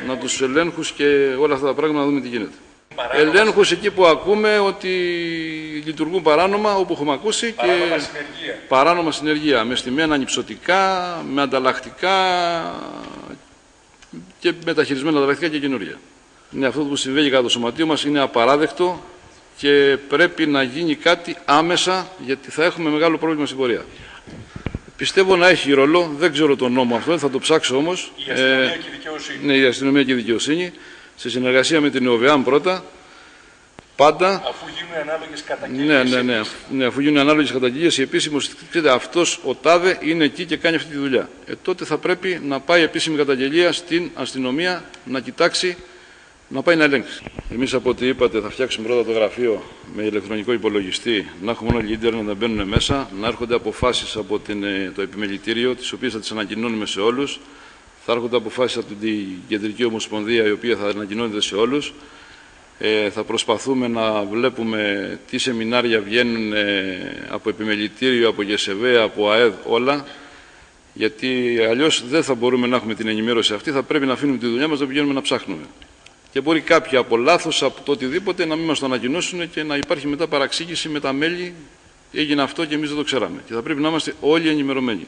να τους ελέγχους και όλα αυτά τα πράγματα να δούμε τι γίνεται. Ελέγχους εκεί που ακούμε ότι λειτουργούν παράνομα, όπου έχουμε ακούσει παράνομα και συνεργεία. παράνομα συνεργεία, μες στημένα ανυψωτικά, με ανταλλακτικά και μεταχειρισμένα ανταλλακτικά και καινούργια. Ναι, αυτό που συμβαίνει κατά το σωματείο μας είναι απαράδεκτο και πρέπει να γίνει κάτι άμεσα γιατί θα έχουμε μεγάλο πρόβλημα στην πορεία. Πιστεύω να έχει ρόλο, δεν ξέρω τον νόμο αυτό, θα το ψάξω όμως. Η αστυνομία και η δικαιοσύνη. Ναι, η αστυνομία και η δικαιοσύνη, σε συνεργασία με την ΕΟΒΕΑΜ πρώτα, πάντα. Αφού γίνουν ανάλογες καταγγελίες. Ναι, ναι, ναι, ναι, αφού γίνουν ανάλογες καταγγελίες, η επίσημος, ξέρετε, αυτός ο ΤΑΔΕ είναι εκεί και κάνει αυτή τη δουλειά. Ε, τότε θα πρέπει να πάει επίσημη καταγγελία στην αστυνομία να κοιτάξει να πάει να ελέγξει. Εμείς από ό,τι είπατε, θα φτιάξουμε πρώτα το γραφείο με ηλεκτρονικό υπολογιστή, να έχουμε όλοι ίντερνετ να μπαίνουν μέσα, να έρχονται αποφάσεις από την, ε, το επιμελητήριο, τις οποίες θα τις ανακοινώνουμε σε όλους. Θα έρχονται αποφάσεις από την Κεντρική Ομοσπονδία, η οποία θα ανακοινώνεται σε όλους. Ε, θα προσπαθούμε να βλέπουμε τι σεμινάρια βγαίνουν ε, από επιμελητήριο, από ΓΕΣΕΒΕ, από ΑΕΔ, όλα. Γιατί αλλιώς δεν θα μπορούμε να έχουμε την ενημέρωση αυτή, θα πρέπει να αφήνουμε τη δουλειά μας να πηγαίνουμε να ψάχνουμε και μπορεί κάποιοι από λάθος, από το οτιδήποτε να μην μας το ανακοινώσουν και να υπάρχει μετά παραξήγηση με τα μέλη. Έγινε αυτό και εμείς δεν το ξέραμε. Και θα πρέπει να είμαστε όλοι ενημερωμένοι.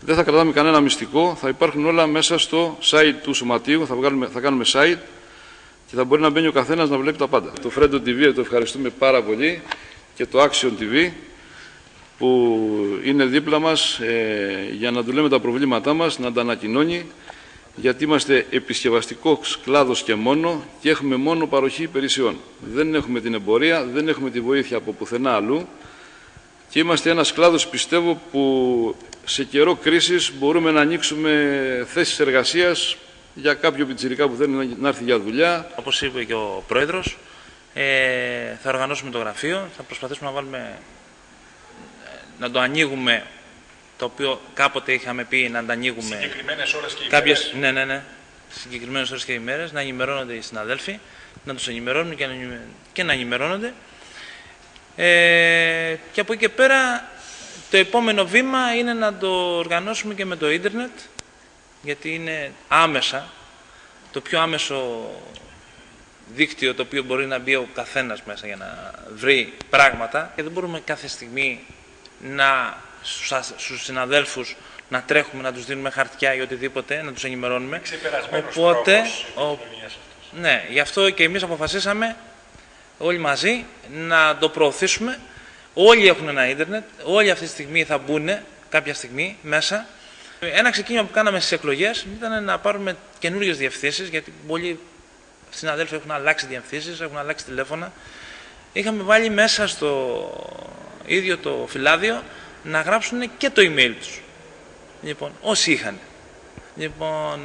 Δεν θα κρατάμε κανένα μυστικό, θα υπάρχουν όλα μέσα στο site του σωματείου, θα, βγάλουμε, θα κάνουμε site και θα μπορεί να μπαίνει ο καθένας να βλέπει τα πάντα. Το Fredo TV το ευχαριστούμε πάρα πολύ και το Action TV που είναι δίπλα μας ε, για να δουλεύουμε τα προβλήματά μας, να τα ανακοινώνει γιατί είμαστε επισκευαστικός κλάδος και μόνο και έχουμε μόνο παροχή υπηρεσιών. Δεν έχουμε την εμπορία, δεν έχουμε τη βοήθεια από πουθενά αλλού και είμαστε ένας κλάδος, πιστεύω, που σε καιρό κρίσης μπορούμε να ανοίξουμε θέσεις εργασίας για κάποιο πιτσιρικά που θέλει να έρθει για δουλειά. Όπως είπε και ο Πρόεδρος, ε, θα οργανώσουμε το γραφείο, θα προσπαθήσουμε να βάλουμε, να το ανοίγουμε το οποίο κάποτε είχαμε πει να τα ανοίγουμε. Συγκεκριμένες ώρες και κάποιες, Ναι, ναι, ναι. Συγκεκριμένες ώρες και ημέρες, να ενημερώνονται οι συναδέλφοι, να τους ενημερώνουν και να, και να ενημερώνονται. Ε, και από εκεί και πέρα το επόμενο βήμα είναι να το οργανώσουμε και με το ίντερνετ, γιατί είναι άμεσα, το πιο άμεσο δίκτυο το οποίο μπορεί να μπει ο καθένας μέσα για να βρει πράγματα και δεν μπορούμε κάθε στιγμή να στους συναδέλφους να τρέχουμε, να τους δίνουμε χαρτιά ή οτιδήποτε, να τους ενημερώνουμε. Οπότε, ο... ναι, γι' αυτό και εμείς αποφασίσαμε όλοι μαζί να το προωθήσουμε. Όλοι έχουν ένα ίντερνετ, όλοι αυτή τη στιγμή θα μπουν κάποια στιγμή μέσα. Ένα ξεκίνημα που κάναμε στις εκλογές ήταν να πάρουμε καινούριες διευθύνσεις, γιατί πολλοί συναδέλφοι έχουν αλλάξει διευθύνσεις, έχουν αλλάξει τηλέφωνα. Είχαμε βάλει μέσα στο ίδιο το φυλάδιο να γράψουν και το email τους. Λοιπόν, όσοι είχαν. Λοιπόν,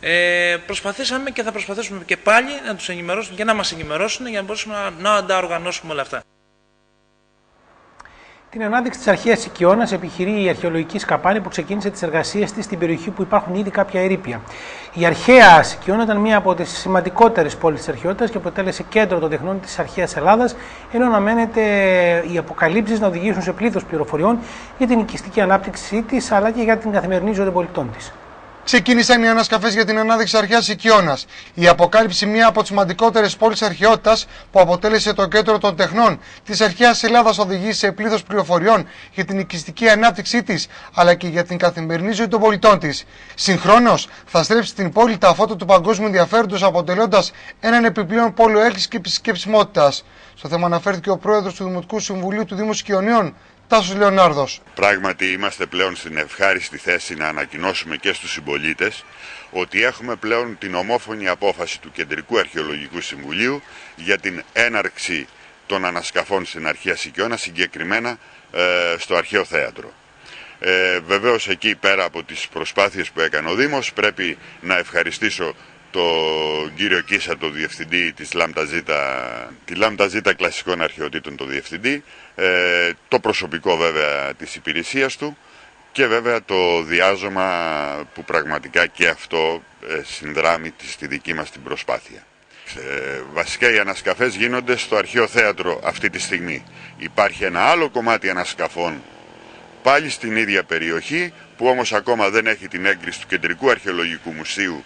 ε, προσπαθήσαμε και θα προσπαθήσουμε και πάλι να τους ενημερώσουμε και να μας ενημερώσουν για να μπορέσουμε να, να τα οργανώσουμε όλα αυτά. Την ανάδειξη της αρχαίας Οικειώνας επιχειρεί η αρχαιολογική σκαπάνη που ξεκίνησε τις εργασίες της στην περιοχή που υπάρχουν ήδη κάποια ερήπια. Η αρχαία Σικιώνα ήταν μία από τις σημαντικότερες πόλεις της αρχαιότητας και αποτέλεσε κέντρο των τεχνών της αρχαίας Ελλάδας, ενώ αναμένεται οι αποκαλύψεις να οδηγήσουν σε πλήθος πληροφοριών για την οικιστική ανάπτυξή της αλλά και για την καθημερινή ζωή των πολιτών της ξεκίνησαν οι ανασκαφές για την ανάδειξη αρχαίας Οικειώνας. Η αποκάλυψη μια από τις σημαντικότερες πόλεις αρχαιότητας που αποτέλεσε το κέντρο των τεχνών της αρχαίας Ελλάδας οδηγεί σε πλήθος πληροφοριών για την οικιστική ανάπτυξή της αλλά και για την καθημερινή ζωή των πολιτών της. Συγχρόνως θα στρέψει την πόλη τα φώτα του παγκόσμιου ενδιαφέροντος αποτελώντας έναν επιπλέον πόλο έλξη και επισκεψιμότητας. Στο θέμα αναφέρθηκε ο πρόεδρος του Δημοτικού Συμβουλίου του Δήμου Σκιονίων, Τάσος Λεωνάρδος. Πράγματι είμαστε πλέον στην ευχάριστη θέση να ανακοινώσουμε και στους συμπολίτες ότι έχουμε πλέον την ομόφωνη απόφαση του Κεντρικού Αρχαιολογικού Συμβουλίου για την έναρξη των ανασκαφών στην αρχαία Σικιώνα, συγκεκριμένα ε, στο Αρχαίο Θέατρο. Ε, βεβαίως εκεί πέρα από τις προσπάθειες που έκανε ο Δήμος πρέπει να ευχαριστήσω τον κύριο Κίσα, το διευθυντή της Λάμτα τη Λάμτα Ζήτα Κλασικών Αρχαιοτήτων, το διευθυντή, ε, το προσωπικό βέβαια της υπηρεσίας του και βέβαια το διάζωμα που πραγματικά και αυτό ε, συνδράμει στη δική μας την προσπάθεια. Ε, βασικά οι ανασκαφές γίνονται στο αρχαίο θέατρο αυτή τη στιγμή. Υπάρχει ένα άλλο κομμάτι ανασκαφών πάλι στην ίδια περιοχή που όμως ακόμα δεν έχει την έγκριση του Κεντρικού Αρχαιολογικού Μουσείου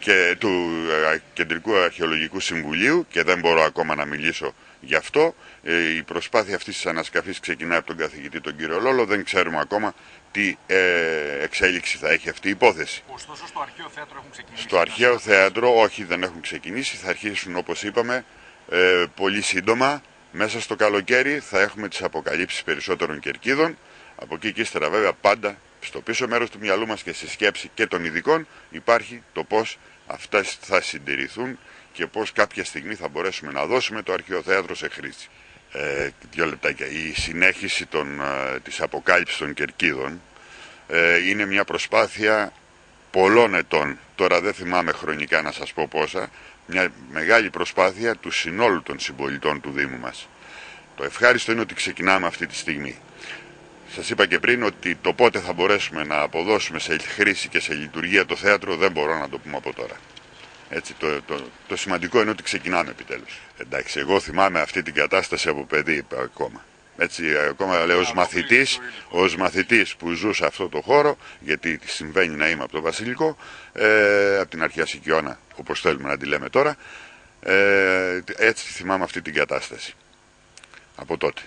και του ε, Κεντρικού Αρχαιολογικού Συμβουλίου και δεν μπορώ ακόμα να μιλήσω γι' αυτό. Ε, η προσπάθεια αυτής της ανασκαφής ξεκινάει από τον καθηγητή τον κύριο Λόλο. Δεν ξέρουμε ακόμα τι ε, εξέλιξη θα έχει αυτή η υπόθεση. Ωστόσο στο αρχαίο θέατρο έχουν ξεκινήσει. Στο αρχαίο θέατρο όχι δεν έχουν ξεκινήσει. Θα αρχίσουν όπως είπαμε πολύ σύντομα. Μέσα στο καλοκαίρι θα έχουμε τις αποκαλύψεις περισσότερων κερκίδων. Από εκεί και ύστερα βέβαια πάντα στο πίσω μέρος του μυαλού μας και στη σκέψη και των ειδικών υπάρχει το πώς αυτά θα συντηρηθούν και πώς κάποια στιγμή θα μπορέσουμε να δώσουμε το αρχαίο θέατρο σε χρήση. Ε, δύο λεπτάκια. Η συνέχιση των, ε, της αποκάλυψης των κερκίδων ε, είναι μια προσπάθεια πολλών ετών. Τώρα δεν θυμάμαι χρονικά να σας πω πόσα. Μια μεγάλη προσπάθεια του συνόλου των συμπολιτών του Δήμου μας. Το ευχάριστο είναι ότι ξεκινάμε αυτή τη στιγμή. Σας είπα και πριν ότι το πότε θα μπορέσουμε να αποδώσουμε σε χρήση και σε λειτουργία το θέατρο δεν μπορώ να το πούμε από τώρα. Έτσι, το, το, το σημαντικό είναι ότι ξεκινάμε επιτέλους. Εντάξει, εγώ θυμάμαι αυτή την κατάσταση από παιδί ακόμα. Έτσι, ακόμα λέω ως μαθητής, ως μαθητής που ζω σε αυτό το χώρο, γιατί συμβαίνει να είμαι από το Βασιλικό, ε, από την αρχαία Σικιώνα, όπως θέλουμε να τη λέμε τώρα, ε, έτσι θυμάμαι αυτή την κατάσταση. Από τότε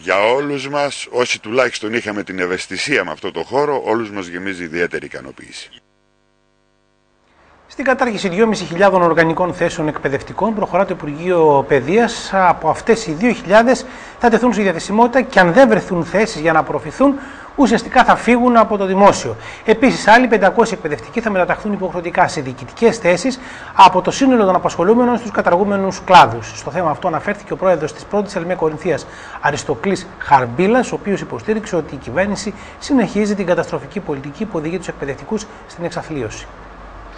για όλους μας, όσοι τουλάχιστον είχαμε την ευαισθησία με αυτό το χώρο, όλους μας γεμίζει ιδιαίτερη ικανοποίηση. Στην κατάργηση 2.500 οργανικών θέσεων εκπαιδευτικών προχωρά το Υπουργείο Παιδείας. Από αυτές οι 2.000 θα τεθούν στη διαθεσιμότητα και αν δεν βρεθούν θέσεις για να απορροφηθούν, ουσιαστικά θα φύγουν από το δημόσιο. Επίσης, άλλοι 500 εκπαιδευτικοί θα μεταταχθούν υποχρεωτικά σε διοικητικές θέσεις από το σύνολο των απασχολούμενων στους καταργούμενους κλάδους. Στο θέμα αυτό αναφέρθηκε ο πρόεδρος της πρώτης Ελμία Κορινθίας, Αριστοκλής Χαρμπίλας, ο οποίος υποστήριξε ότι η κυβέρνηση συνεχίζει την καταστροφική πολιτική που οδηγεί τους εκπαιδευτικούς στην εξαθλίωση.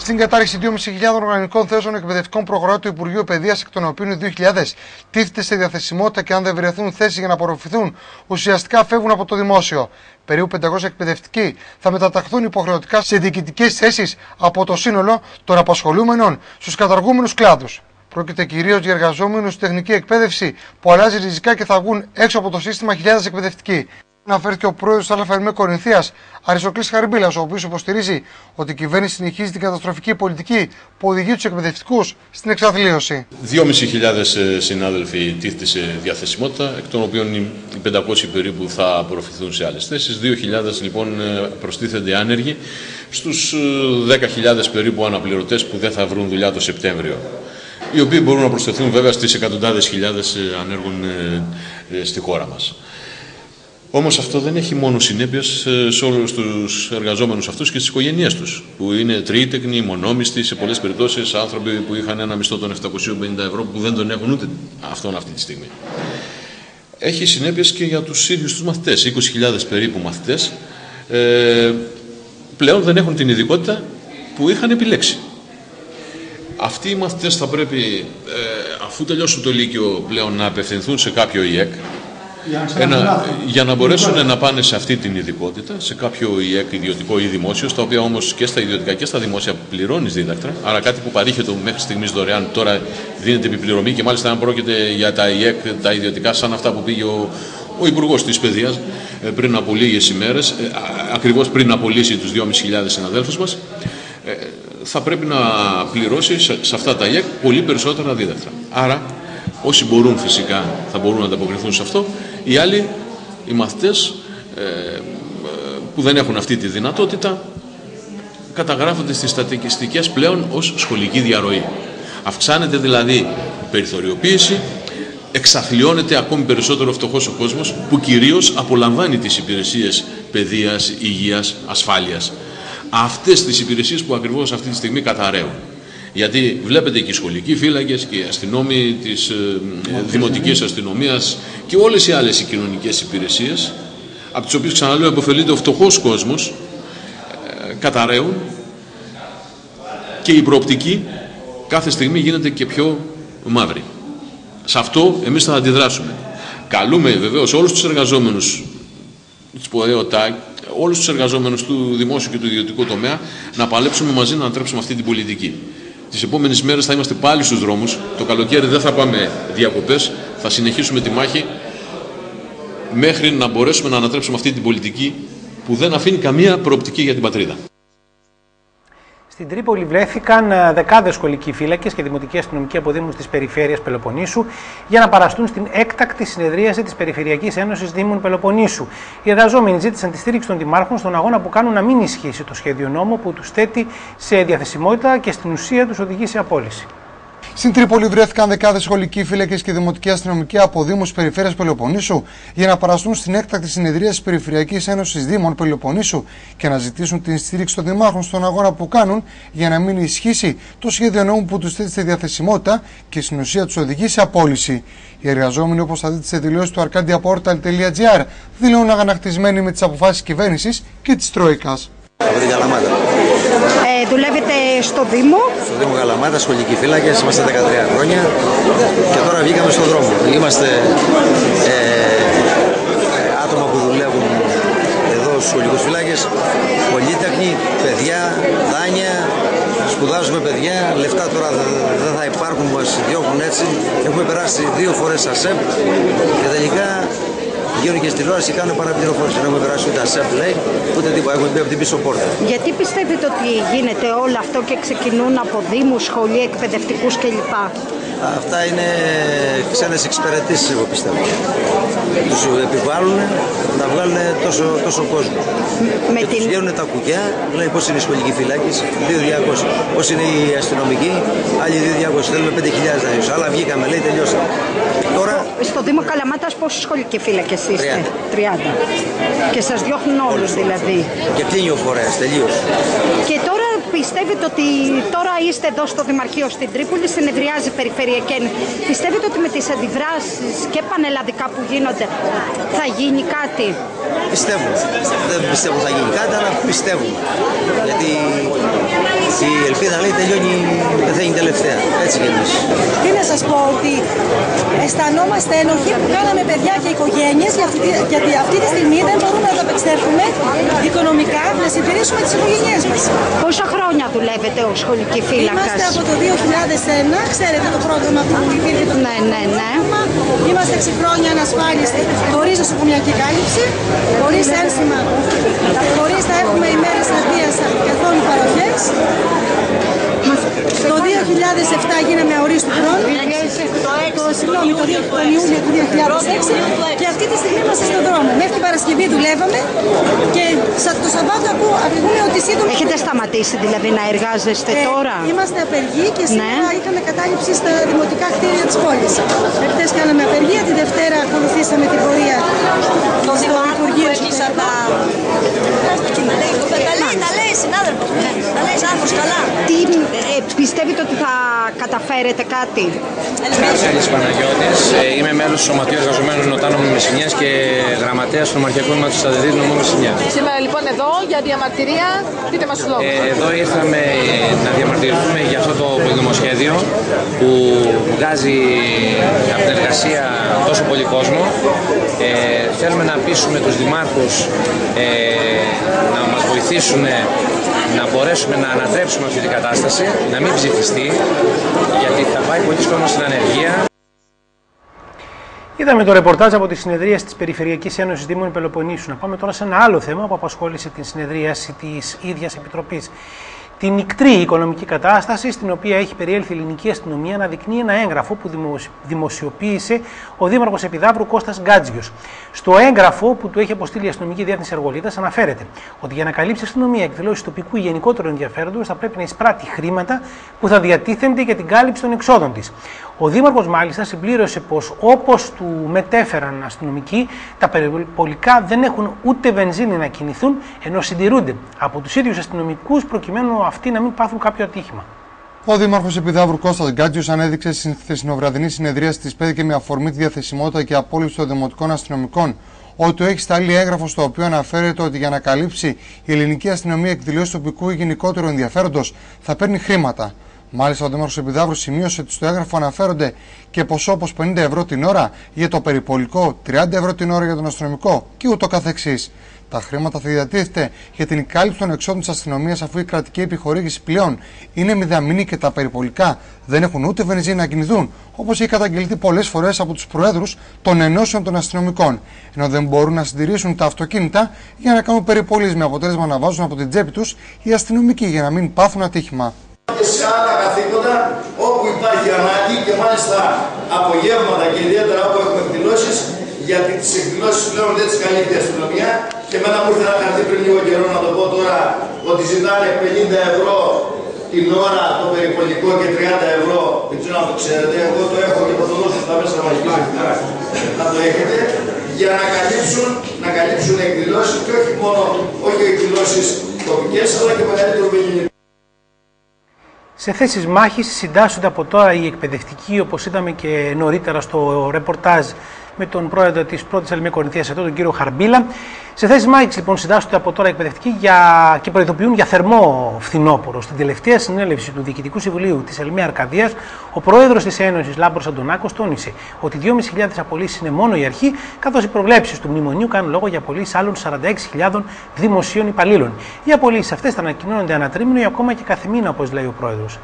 Στην κατάρριξη 2.500 οργανικών θέσεων εκπαιδευτικών προχωρά του Υπουργείου Παιδείας, εκ των οποίων 2.000 τίθεται σε διαθεσιμότητα και αν δεν βρεθούν θέσεις για να απορροφηθούν, ουσιαστικά φεύγουν από το δημόσιο. Περίπου 500 εκπαιδευτικοί θα μεταταχθούν υποχρεωτικά σε διοικητικές θέσεις από το σύνολο των απασχολούμενων στους καταργούμενους κλάδους. Πρόκειται κυρίως για εργαζόμενους τεχνική εκπαίδευση που αλλάζει ριζικά και θα βγουν έξω από το σύστημα χιλιάδες εκπαιδευτικοί αναφέρθηκε ο πρόεδρος της ΑΕΜ Κορινθίας, Αριστοκλής Χαρμπίλα, ο οποίος υποστηρίζει ότι η κυβέρνηση συνεχίζει την καταστροφική πολιτική που οδηγεί τους εκπαιδευτικούς στην εξαθλίωση. 2.500 ε, συνάδελφοι τίθεται σε διαθεσιμότητα, εκ των οποίων οι 500 περίπου θα απορροφηθούν σε άλλες θέσεις. 2.000 λοιπόν ε, προστίθενται άνεργοι στους 10.000 ε, περίπου αναπληρωτές που δεν θα βρουν δουλειά το Σεπτέμβριο οι οποίοι μπορούν να προσθεθούν βέβαια στις εκατοντάδες χιλιάδες ανέργων στη χώρα μας. Όμως αυτό δεν έχει μόνο συνέπειες ε, σε όλους τους εργαζόμενους αυτούς και στις οικογένειές τους, που είναι τρίτεκνοι, μονόμιστοι, σε πολλές περιπτώσεις άνθρωποι που είχαν ένα μισθό των 750 ευρώ που δεν τον έχουν ούτε αυτόν αυτή τη στιγμή. Έχει συνέπειες και για τους ίδιους τους μαθητές, 20.000 περίπου μαθητές, ε, πλέον δεν έχουν την ειδικότητα που είχαν επιλέξει. Αυτοί οι μαθητές θα πρέπει, ε, αφού τελειώσουν το Λύκειο πλέον, να απευθυνθούν σε κάποιο ΙΕΚ, ένα, για να μπορέσουν να πάνε σε αυτή την ειδικότητα, σε κάποιο ΙΕΚ ιδιωτικό ή δημόσιο, στα οποία όμως και στα ιδιωτικά και στα δημόσια πληρώνεις δίδακτρα. Άρα κάτι που παρήχεται μέχρι στιγμής δωρεάν, τώρα δίνεται επιπληρωμή και μάλιστα αν πρόκειται για τα ΙΕΚ, τα ιδιωτικά, σαν αυτά που πήγε ο, ο Υπουργός της Παιδείας ε, πριν από λίγες ημέρες, ε, ακριβώς πριν απολύσει τους 2.500 συναδέλφους μας, ε, θα πρέπει να πληρώσει σε αυτά τα ΙΕΚ πολύ περισσότερα δίδακτρα. Άρα Όσοι μπορούν φυσικά θα μπορούν να ανταποκριθούν σε αυτό. Οι άλλοι, οι μαθητές ε, που δεν έχουν αυτή τη δυνατότητα, καταγράφονται στις στατιστικές πλέον ως σχολική διαρροή. Αυξάνεται δηλαδή η περιθωριοποίηση, εξαθλιώνεται ακόμη περισσότερο φτωχός ο κόσμος που κυρίως απολαμβάνει τις υπηρεσίες παιδείας, υγείας, ασφάλειας. Αυτές τις υπηρεσίες που ακριβώς αυτή τη στιγμή καταραίουν. Γιατί βλέπετε και οι σχολικοί φύλακες και οι αστυνόμοι της ε, δημοτικής αστυνομίας και όλες οι άλλες οι κοινωνικές υπηρεσίες, από τις οποίες ξαναλέω επωφελείται ο φτωχός κόσμος, ε, καταραίουν και η προοπτική κάθε στιγμή γίνεται και πιο μαύρη. Σε αυτό εμείς θα αντιδράσουμε. Καλούμε βεβαίως όλους τους εργαζόμενους της ΠΟΕΟΤΑ, όλους τους εργαζόμενους του δημόσιου και του ιδιωτικού τομέα να παλέψουμε μαζί να ανατρέψουμε αυτή την πολιτική. Τις επόμενες μέρες θα είμαστε πάλι στους δρόμους. Το καλοκαίρι δεν θα πάμε διακοπές. Θα συνεχίσουμε τη μάχη μέχρι να μπορέσουμε να ανατρέψουμε αυτή την πολιτική που δεν αφήνει καμία προοπτική για την πατρίδα. Στην Τρίπολη βρέθηκαν ε, δεκάδες σχολικοί φύλακες και δημοτικοί αστυνομικοί αποδήμους της περιφέρειας Πελοποννήσου για να παραστούν στην έκτακτη συνεδρίαση της Περιφερειακής Ένωσης Δήμων Πελοποννήσου. Οι εργαζόμενοι ζήτησαν τη στήριξη των δημάρχων στον αγώνα που κάνουν να μην ισχύσει το σχέδιο νόμου που τους θέτει σε διαθεσιμότητα και στην ουσία τους οδηγεί σε απόλυση. Στην Τρίπολη βρέθηκαν δεκάδες σχολικοί φύλακε και δημοτικοί αστυνομικοί από Δήμους Περιφέρειας Πελοποννήσου για να παραστούν στην έκτακτη συνεδρία της Περιφερειακής Ένωσης Δήμων Πελοποννήσου και να ζητήσουν την στήριξη των δημάρχων στον αγώνα που κάνουν για να μην ισχύσει το σχέδιο νόμου που τους θέτει στη διαθεσιμότητα και στην ουσία τους οδηγεί σε απόλυση. Οι εργαζόμενοι, όπως θα δείτε σε δηλώσεις του arcadiaportal.gr, δηλώνουν αγανακτισμένοι με τις αποφάσεις κυβέρνησης και της Τρόικας. Από την Καλαμάτα. Ε, δουλεύετε στο Δήμο. Στο Δήμο Καλαμάτα, σχολικοί φύλακες, είμαστε 13 χρόνια και τώρα βγήκαμε στον δρόμο. Είμαστε ε, άτομα που δουλεύουν εδώ στους σχολικούς φύλακες, πολύτεχνοι, παιδιά, δάνεια, σπουδάζουμε παιδιά, λεφτά τώρα δεν θα υπάρχουν, μας διώχνουν έτσι. Έχουμε περάσει δύο φορές ΑΣΕΠ και τελικά Βγαίνουν και στην τηλεόραση κάνουν παραπληροφόρηση. Δεν έχουμε περάσει ούτε ΑΣΕΠ λέει, ούτε τίποτα. Έχουμε μπει από την πίσω πόρτα. Γιατί πιστεύετε ότι γίνεται όλο αυτό και ξεκινούν από Δήμους, σχολεία, εκπαιδευτικούς κλπ; Αυτά είναι ξένες εξυπηρετήσεις, εγώ πιστεύω. Τους επιβάλλουν να βγάλουν τόσο, τόσο κόσμο. Με και την... βγαίνουν τα κουκιά, λέει πώς είναι η σχολική φυλάκη, 2.200. Πώς είναι η αστυνομική, άλλοι 2.200. Θέλουμε 5.000 να Άλλα βγήκαμε, λέει τελειώσαμε. Τώρα... Στο Δήμο Καλαμάτας πόσοι σχολικοί φύλακε είστε, 30. 30. Και σας διώχνουν όλους δηλαδή. Και κλείνει ο φορέα, τελείως. Και τώρα πιστεύετε ότι τώρα είστε εδώ στο Δημαρχείο στην Τρίπολη, συνεδριάζει η Περιφερειακή Πιστεύετε ότι με τις αντιδράσεις και πανελλαδικά που γίνονται θα γίνει κάτι; Πιστεύω. Δεν πιστεύω θα γίνει κάτι, αλλά πιστεύουμε. Γιατί η ελπίδα λέει τελειώνει, πεθαίνει τελευταία. Έτσι και εμείς. Τι να σας πω, ότι αισθανόμαστε ένοχοι που κάναμε παιδιά και οικογένειες γιατί αυτή τη στιγμή δεν μπορούμε να ανταπεξέλθουμε οικονομικά να συντηρήσουμε τις οικογένειές μας. Πόσα χρόνια δουλεύετε ως σχολική φύλακας; Είμαστε από το 2001, ξέρετε το πρόγραμμα που υπήρχε το ναι, ναι, ναι. Είμαστε 6 χρόνια ανασφάλιστοι, χωρίς νοσοκομιακή κάλυψη, χωρίς ένσημα, χωρίς να έχουμε ημέρες αρτίας καθόλου παροχές. Το 2007 γίναμε αορίστου χρόνου, το, συγγνώμη, το, τον Ιούλιο του 2006 και αυτή τη στιγμή είμαστε στον δρόμο. Μέχρι την Παρασκευή δουλεύαμε και το Σαββάτο ακούμε ότι σύντομα... Έχετε σταματήσει δηλαδή να εργάζεστε ε, τώρα; Είμαστε απεργοί και σήμερα ναι. είχαμε κατάληψη στα δημοτικά κτίρια της πόλης. Εχθές κάναμε απεργία, τη Δευτέρα ακολουθήσαμε την πορεία στο Υπουργείο Τα λέει συνάδελφος, τα λέει άνθρωπος καλά. Τι ε, πιστεύετε ότι θα καταφέρετε κάτι; Βασίλης Παναγιώτης, ε, είμαι μέλος του Σωματείου Εργαζομένων Νοτάνων Μεσσηνιάς και γραμματέας του Νομαρχιακού Νοήματος της Αδεδής Νομού Μεσσηνιά. Σήμερα λοιπόν εδώ για διαμαρτυρία, πείτε μας λόγους. Ε, εδώ ήρθαμε να διαμαρτυρηθούμε για αυτό το νομοσχέδιο που βγάζει από την εργασία τόσο πολύ κόσμο. Ε, θέλουμε να πείσουμε τους δημάρχους ε, να μας βοηθήσουν να μπορέσουμε να ανατρέψουμε αυτή την κατάσταση, να μην ψηφιστεί, γιατί θα πάει πολύ κόσμο στην ανεργία. Είδαμε το ρεπορτάζ από τη συνεδρία της Περιφερειακής Ένωσης Δήμων Πελοποννήσου. Να πάμε τώρα σε ένα άλλο θέμα που απασχόλησε την συνεδρίαση της ίδιας Επιτροπής. Την ικτρή οικονομική κατάσταση στην οποία έχει περιέλθει η ελληνική αστυνομία αναδεικνύει ένα έγγραφο που δημοσιοποίησε ο Δήμαρχος Επιδάβρου Κώστας Γκάτζιος. Στο έγγραφο που του έχει αποστείλει η αστυνομική διεύθυνση Αργολίδα αναφέρεται ότι για να καλύψει η αστυνομία εκδηλώσεις τοπικού ή γενικότερου ενδιαφέροντος θα πρέπει να εισπράττει χρήματα που θα διατίθενται για την κάλυψη των εξόδων της. Ο Δήμαρχος μάλιστα συμπλήρωσε πως όπως του μετέφεραν αστυνομικοί, τα περιπολικά δεν έχουν ούτε βενζίνη να κινηθούν, ενώ συντηρούνται από τους ίδιους αστυνομικούς προκειμένου αυτοί να μην πάθουν κάποιο ατύχημα. Ο Δήμαρχος Επιδαύρου Κώστας Γκάτζιο ανέδειξε στην χθεσινοβραδινή συνεδρία τη ΠΕΔ και με αφορμή τη διαθεσιμότητα και απόλυση των δημοτικών αστυνομικών ότι του έχει σταλεί έγγραφο στο οποίο αναφέρεται ότι για να καλύψει η ελληνική αστυνομία εκδηλώσεις τοπικού ή γενικότερου ενδιαφέροντος θα παίρνει χρήματα. Μάλιστα, ο Δήμαρχος Επιδαύρου σημείωσε ότι στο έγγραφο αναφέρονται και ποσό όπως 50 ευρώ την ώρα για το περιπολικό, 30 ευρώ την ώρα για τον αστυνομικό και ούτω καθεξής. Τα χρήματα θα διατίθεται για την κάλυψη των εξόδων της αστυνομίας αφού η κρατική επιχορήγηση πλέον είναι μηδαμινή και τα περιπολικά δεν έχουν ούτε βενζίνη να κινηθούν, όπως έχει καταγγελθεί πολλές φορές από τους προέδρους των ενώσεων των αστυνομικών, ενώ δεν μπορούν να συντηρήσουν τα αυτοκίνητα για να κάνουν περιπολίες με αποτέλεσμα να βάζουν από την τσέπη τους οι αστυνομικοί για να μην πάθουν ατύχημα. Και σε άλλα καθήκοντα όπου υπάρχει ανάγκη και μάλιστα απογεύματα και ιδιαίτερα όπου έχουμε εκδηλώσεις, γιατί τις εκδηλώσεις πλέον δεν τι καλύπτει η αστυνομία. Και εμένα μου ήρθε ένα χαρτί πριν λίγο καιρό να το πω τώρα ότι ζητάνε 50 ευρώ την ώρα το περιπολικό και 30 ευρώ, δεν ξέρω αν το ξέρετε, εγώ το έχω και το δώσω στα μέσα μαζικής να το έχετε, για να καλύψουν, να καλύψουν εκδηλώσεις και όχι μόνο, όχι εκδηλώσεις τοπικές, αλλά και μεγαλύτερο μεγαλύτερο σε θέσεις μάχης συντάσσονται από τώρα οι εκπαιδευτικοί, όπως είδαμε και νωρίτερα στο ρεπορτάζ με τον πρόεδρο της πρώτης Ελληνικής Κορυφαία εδώ, τον κύριο Χαρμπίλα. Σε θέση μάχη, λοιπόν, συντάσσονται από τώρα εκπαιδευτικοί για... και προειδοποιούν για θερμό φθινόπωρο. Στην τελευταία συνέλευση του Διοικητικού Συμβουλίου της Ελμία Αρκαδίας, ο πρόεδρος της Ένωσης, Λάμπρος Αντωνάκος, τόνισε ότι 2.500 απολύσεις είναι μόνο η αρχή, καθώς οι προβλέψεις του μνημονίου κάνουν λόγο για απολύσεις άλλων 46.000 δημοσίων υπαλλήλων. Οι απολύσεις αυτές θα ανακοινώνονται ανατρίμηνο ή ακόμα και κάθε μήνα, όπως λέει ο πρόεδρος.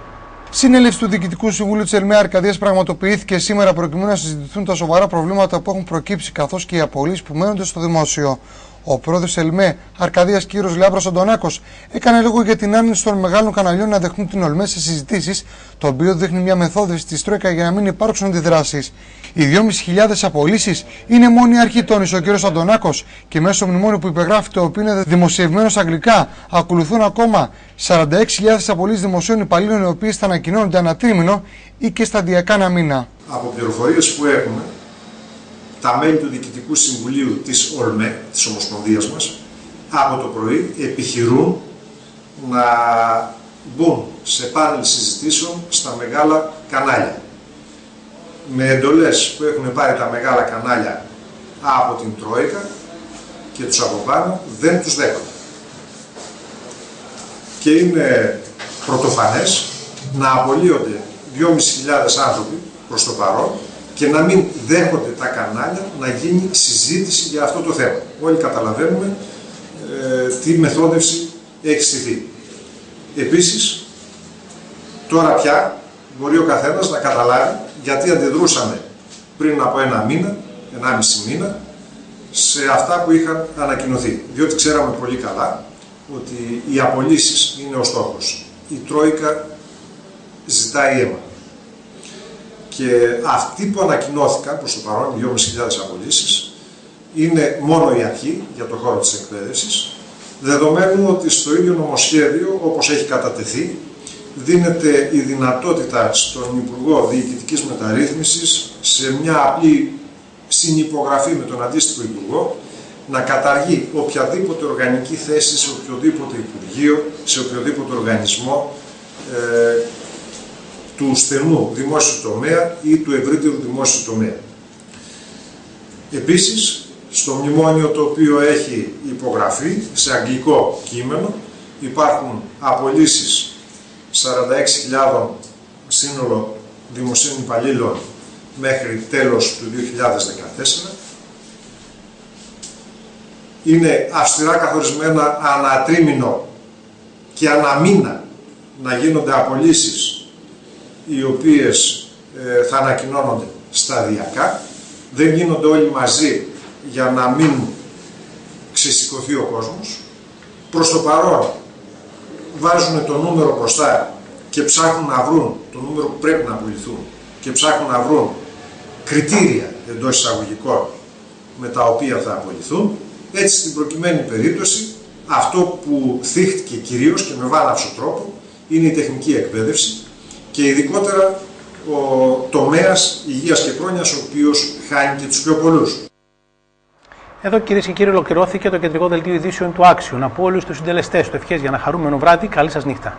Συνέλευση του Διοικητικού Συμβούλου της ΕΛΜΕ Αρκαδίας πραγματοποιήθηκε σήμερα προκειμένου να συζητηθούν τα σοβαρά προβλήματα που έχουν προκύψει καθώς και οι απολύσεις που αναμένονται στο δημόσιο. Ο πρόεδρος ΕΛΜΕ Αρκαδίας κ. Λάμπρος Αντωνάκος έκανε λόγο για την άρνηση των μεγάλων καναλιών να δεχτούν την ΟΛΜΕ σε συζητήσεις, το οποίο δείχνει μια μεθόδευση της Τρόικα για να μην υπάρξουν αντιδράσεις. Οι 2.500 απολύσεις είναι μόνο η αρχή, τόνισε ο κ. Αντωνάκος, και μέσω μνημόνιου που υπεγράφη, το οποίο είναι δημοσιευμένο στα αγγλικά, ακολουθούν ακόμα 46.000 απολύσεις δημοσίων υπαλλήλων, οι οποίες θα ανακοινώνονται ανατρίμηνο ή και σταδιακά ένα μήνα. Από πληροφορίες που έχουμε, τα μέλη του Διοικητικού Συμβουλίου της ΟΛΜΕ, της Ομοσπονδίας μας, από το πρωί επιχειρούν να μπουν σε πάνελ συζητήσεων στα μεγάλα κανάλια. Με εντολές που έχουν πάρει τα μεγάλα κανάλια από την Τρόικα και τους από πάνω δεν τους δέχονται. Και είναι πρωτοφανές να απολύονται 2.500 άνθρωποι προς το παρόν και να μην δέχονται τα κανάλια να γίνει συζήτηση για αυτό το θέμα. Όλοι καταλαβαίνουμε ε, τι μεθόδευση έχει στηθεί. Επίσης, τώρα πια μπορεί ο καθένας να καταλάβει γιατί αντιδρούσαμε πριν από ένα μήνα, ενάμιση μήνα, σε αυτά που είχαν ανακοινωθεί. Διότι ξέραμε πολύ καλά ότι οι απολύσεις είναι ο στόχος. Η Τρόικα ζητάει αίμα. Και αυτοί που ανακοινώθηκαν προς το παρόν, οι 2.500 απολύσεις, είναι μόνο η αρχή για το χώρο της εκπαίδευσης, δεδομένου ότι στο ίδιο νομοσχέδιο, όπως έχει κατατεθεί, δίνεται η δυνατότητα στον Υπουργό Διοικητικής Μεταρρύθμισης σε μια απλή συνυπογραφή με τον αντίστοιχο Υπουργό να καταργεί οποιαδήποτε οργανική θέση σε οποιοδήποτε Υπουργείο, σε οποιοδήποτε οργανισμό ε, του στενού δημόσιου τομέα ή του ευρύτερου δημόσιου τομέα. Επίσης, στο μνημόνιο το οποίο έχει υπογραφεί σε αγγλικό κείμενο υπάρχουν απολύσεις 46.000 σύνολο δημοσίων υπαλλήλων μέχρι τέλος του 2014. Είναι αυστηρά καθορισμένα ανατρίμηνο και αναμήνα να γίνονται απολύσεις οι οποίες ε, θα ανακοινώνονται σταδιακά. Δεν γίνονται όλοι μαζί για να μην ξεσηκωθεί ο κόσμος. Προς το παρόν βάζουν το νούμερο μπροστά και ψάχνουν να βρουν το νούμερο που πρέπει να απολυθούν και ψάχνουν να βρουν κριτήρια εντός εισαγωγικών με τα οποία θα απολυθούν, έτσι στην προκειμένη περίπτωση αυτό που θύχτηκε κυρίως και με βάναυσο τρόπο είναι η τεχνική εκπαίδευση και ειδικότερα ο τομέας υγείας και πρόνοιας ο οποίος χάνει και τους πιο πολλούς. Εδώ κυρίες και κύριοι, ολοκληρώθηκε το κεντρικό δελτίο ειδήσεων του Άξιον. Από όλους τους συντελεστές του ευχές για ένα χαρούμενο βράδυ. Καλή σας νύχτα.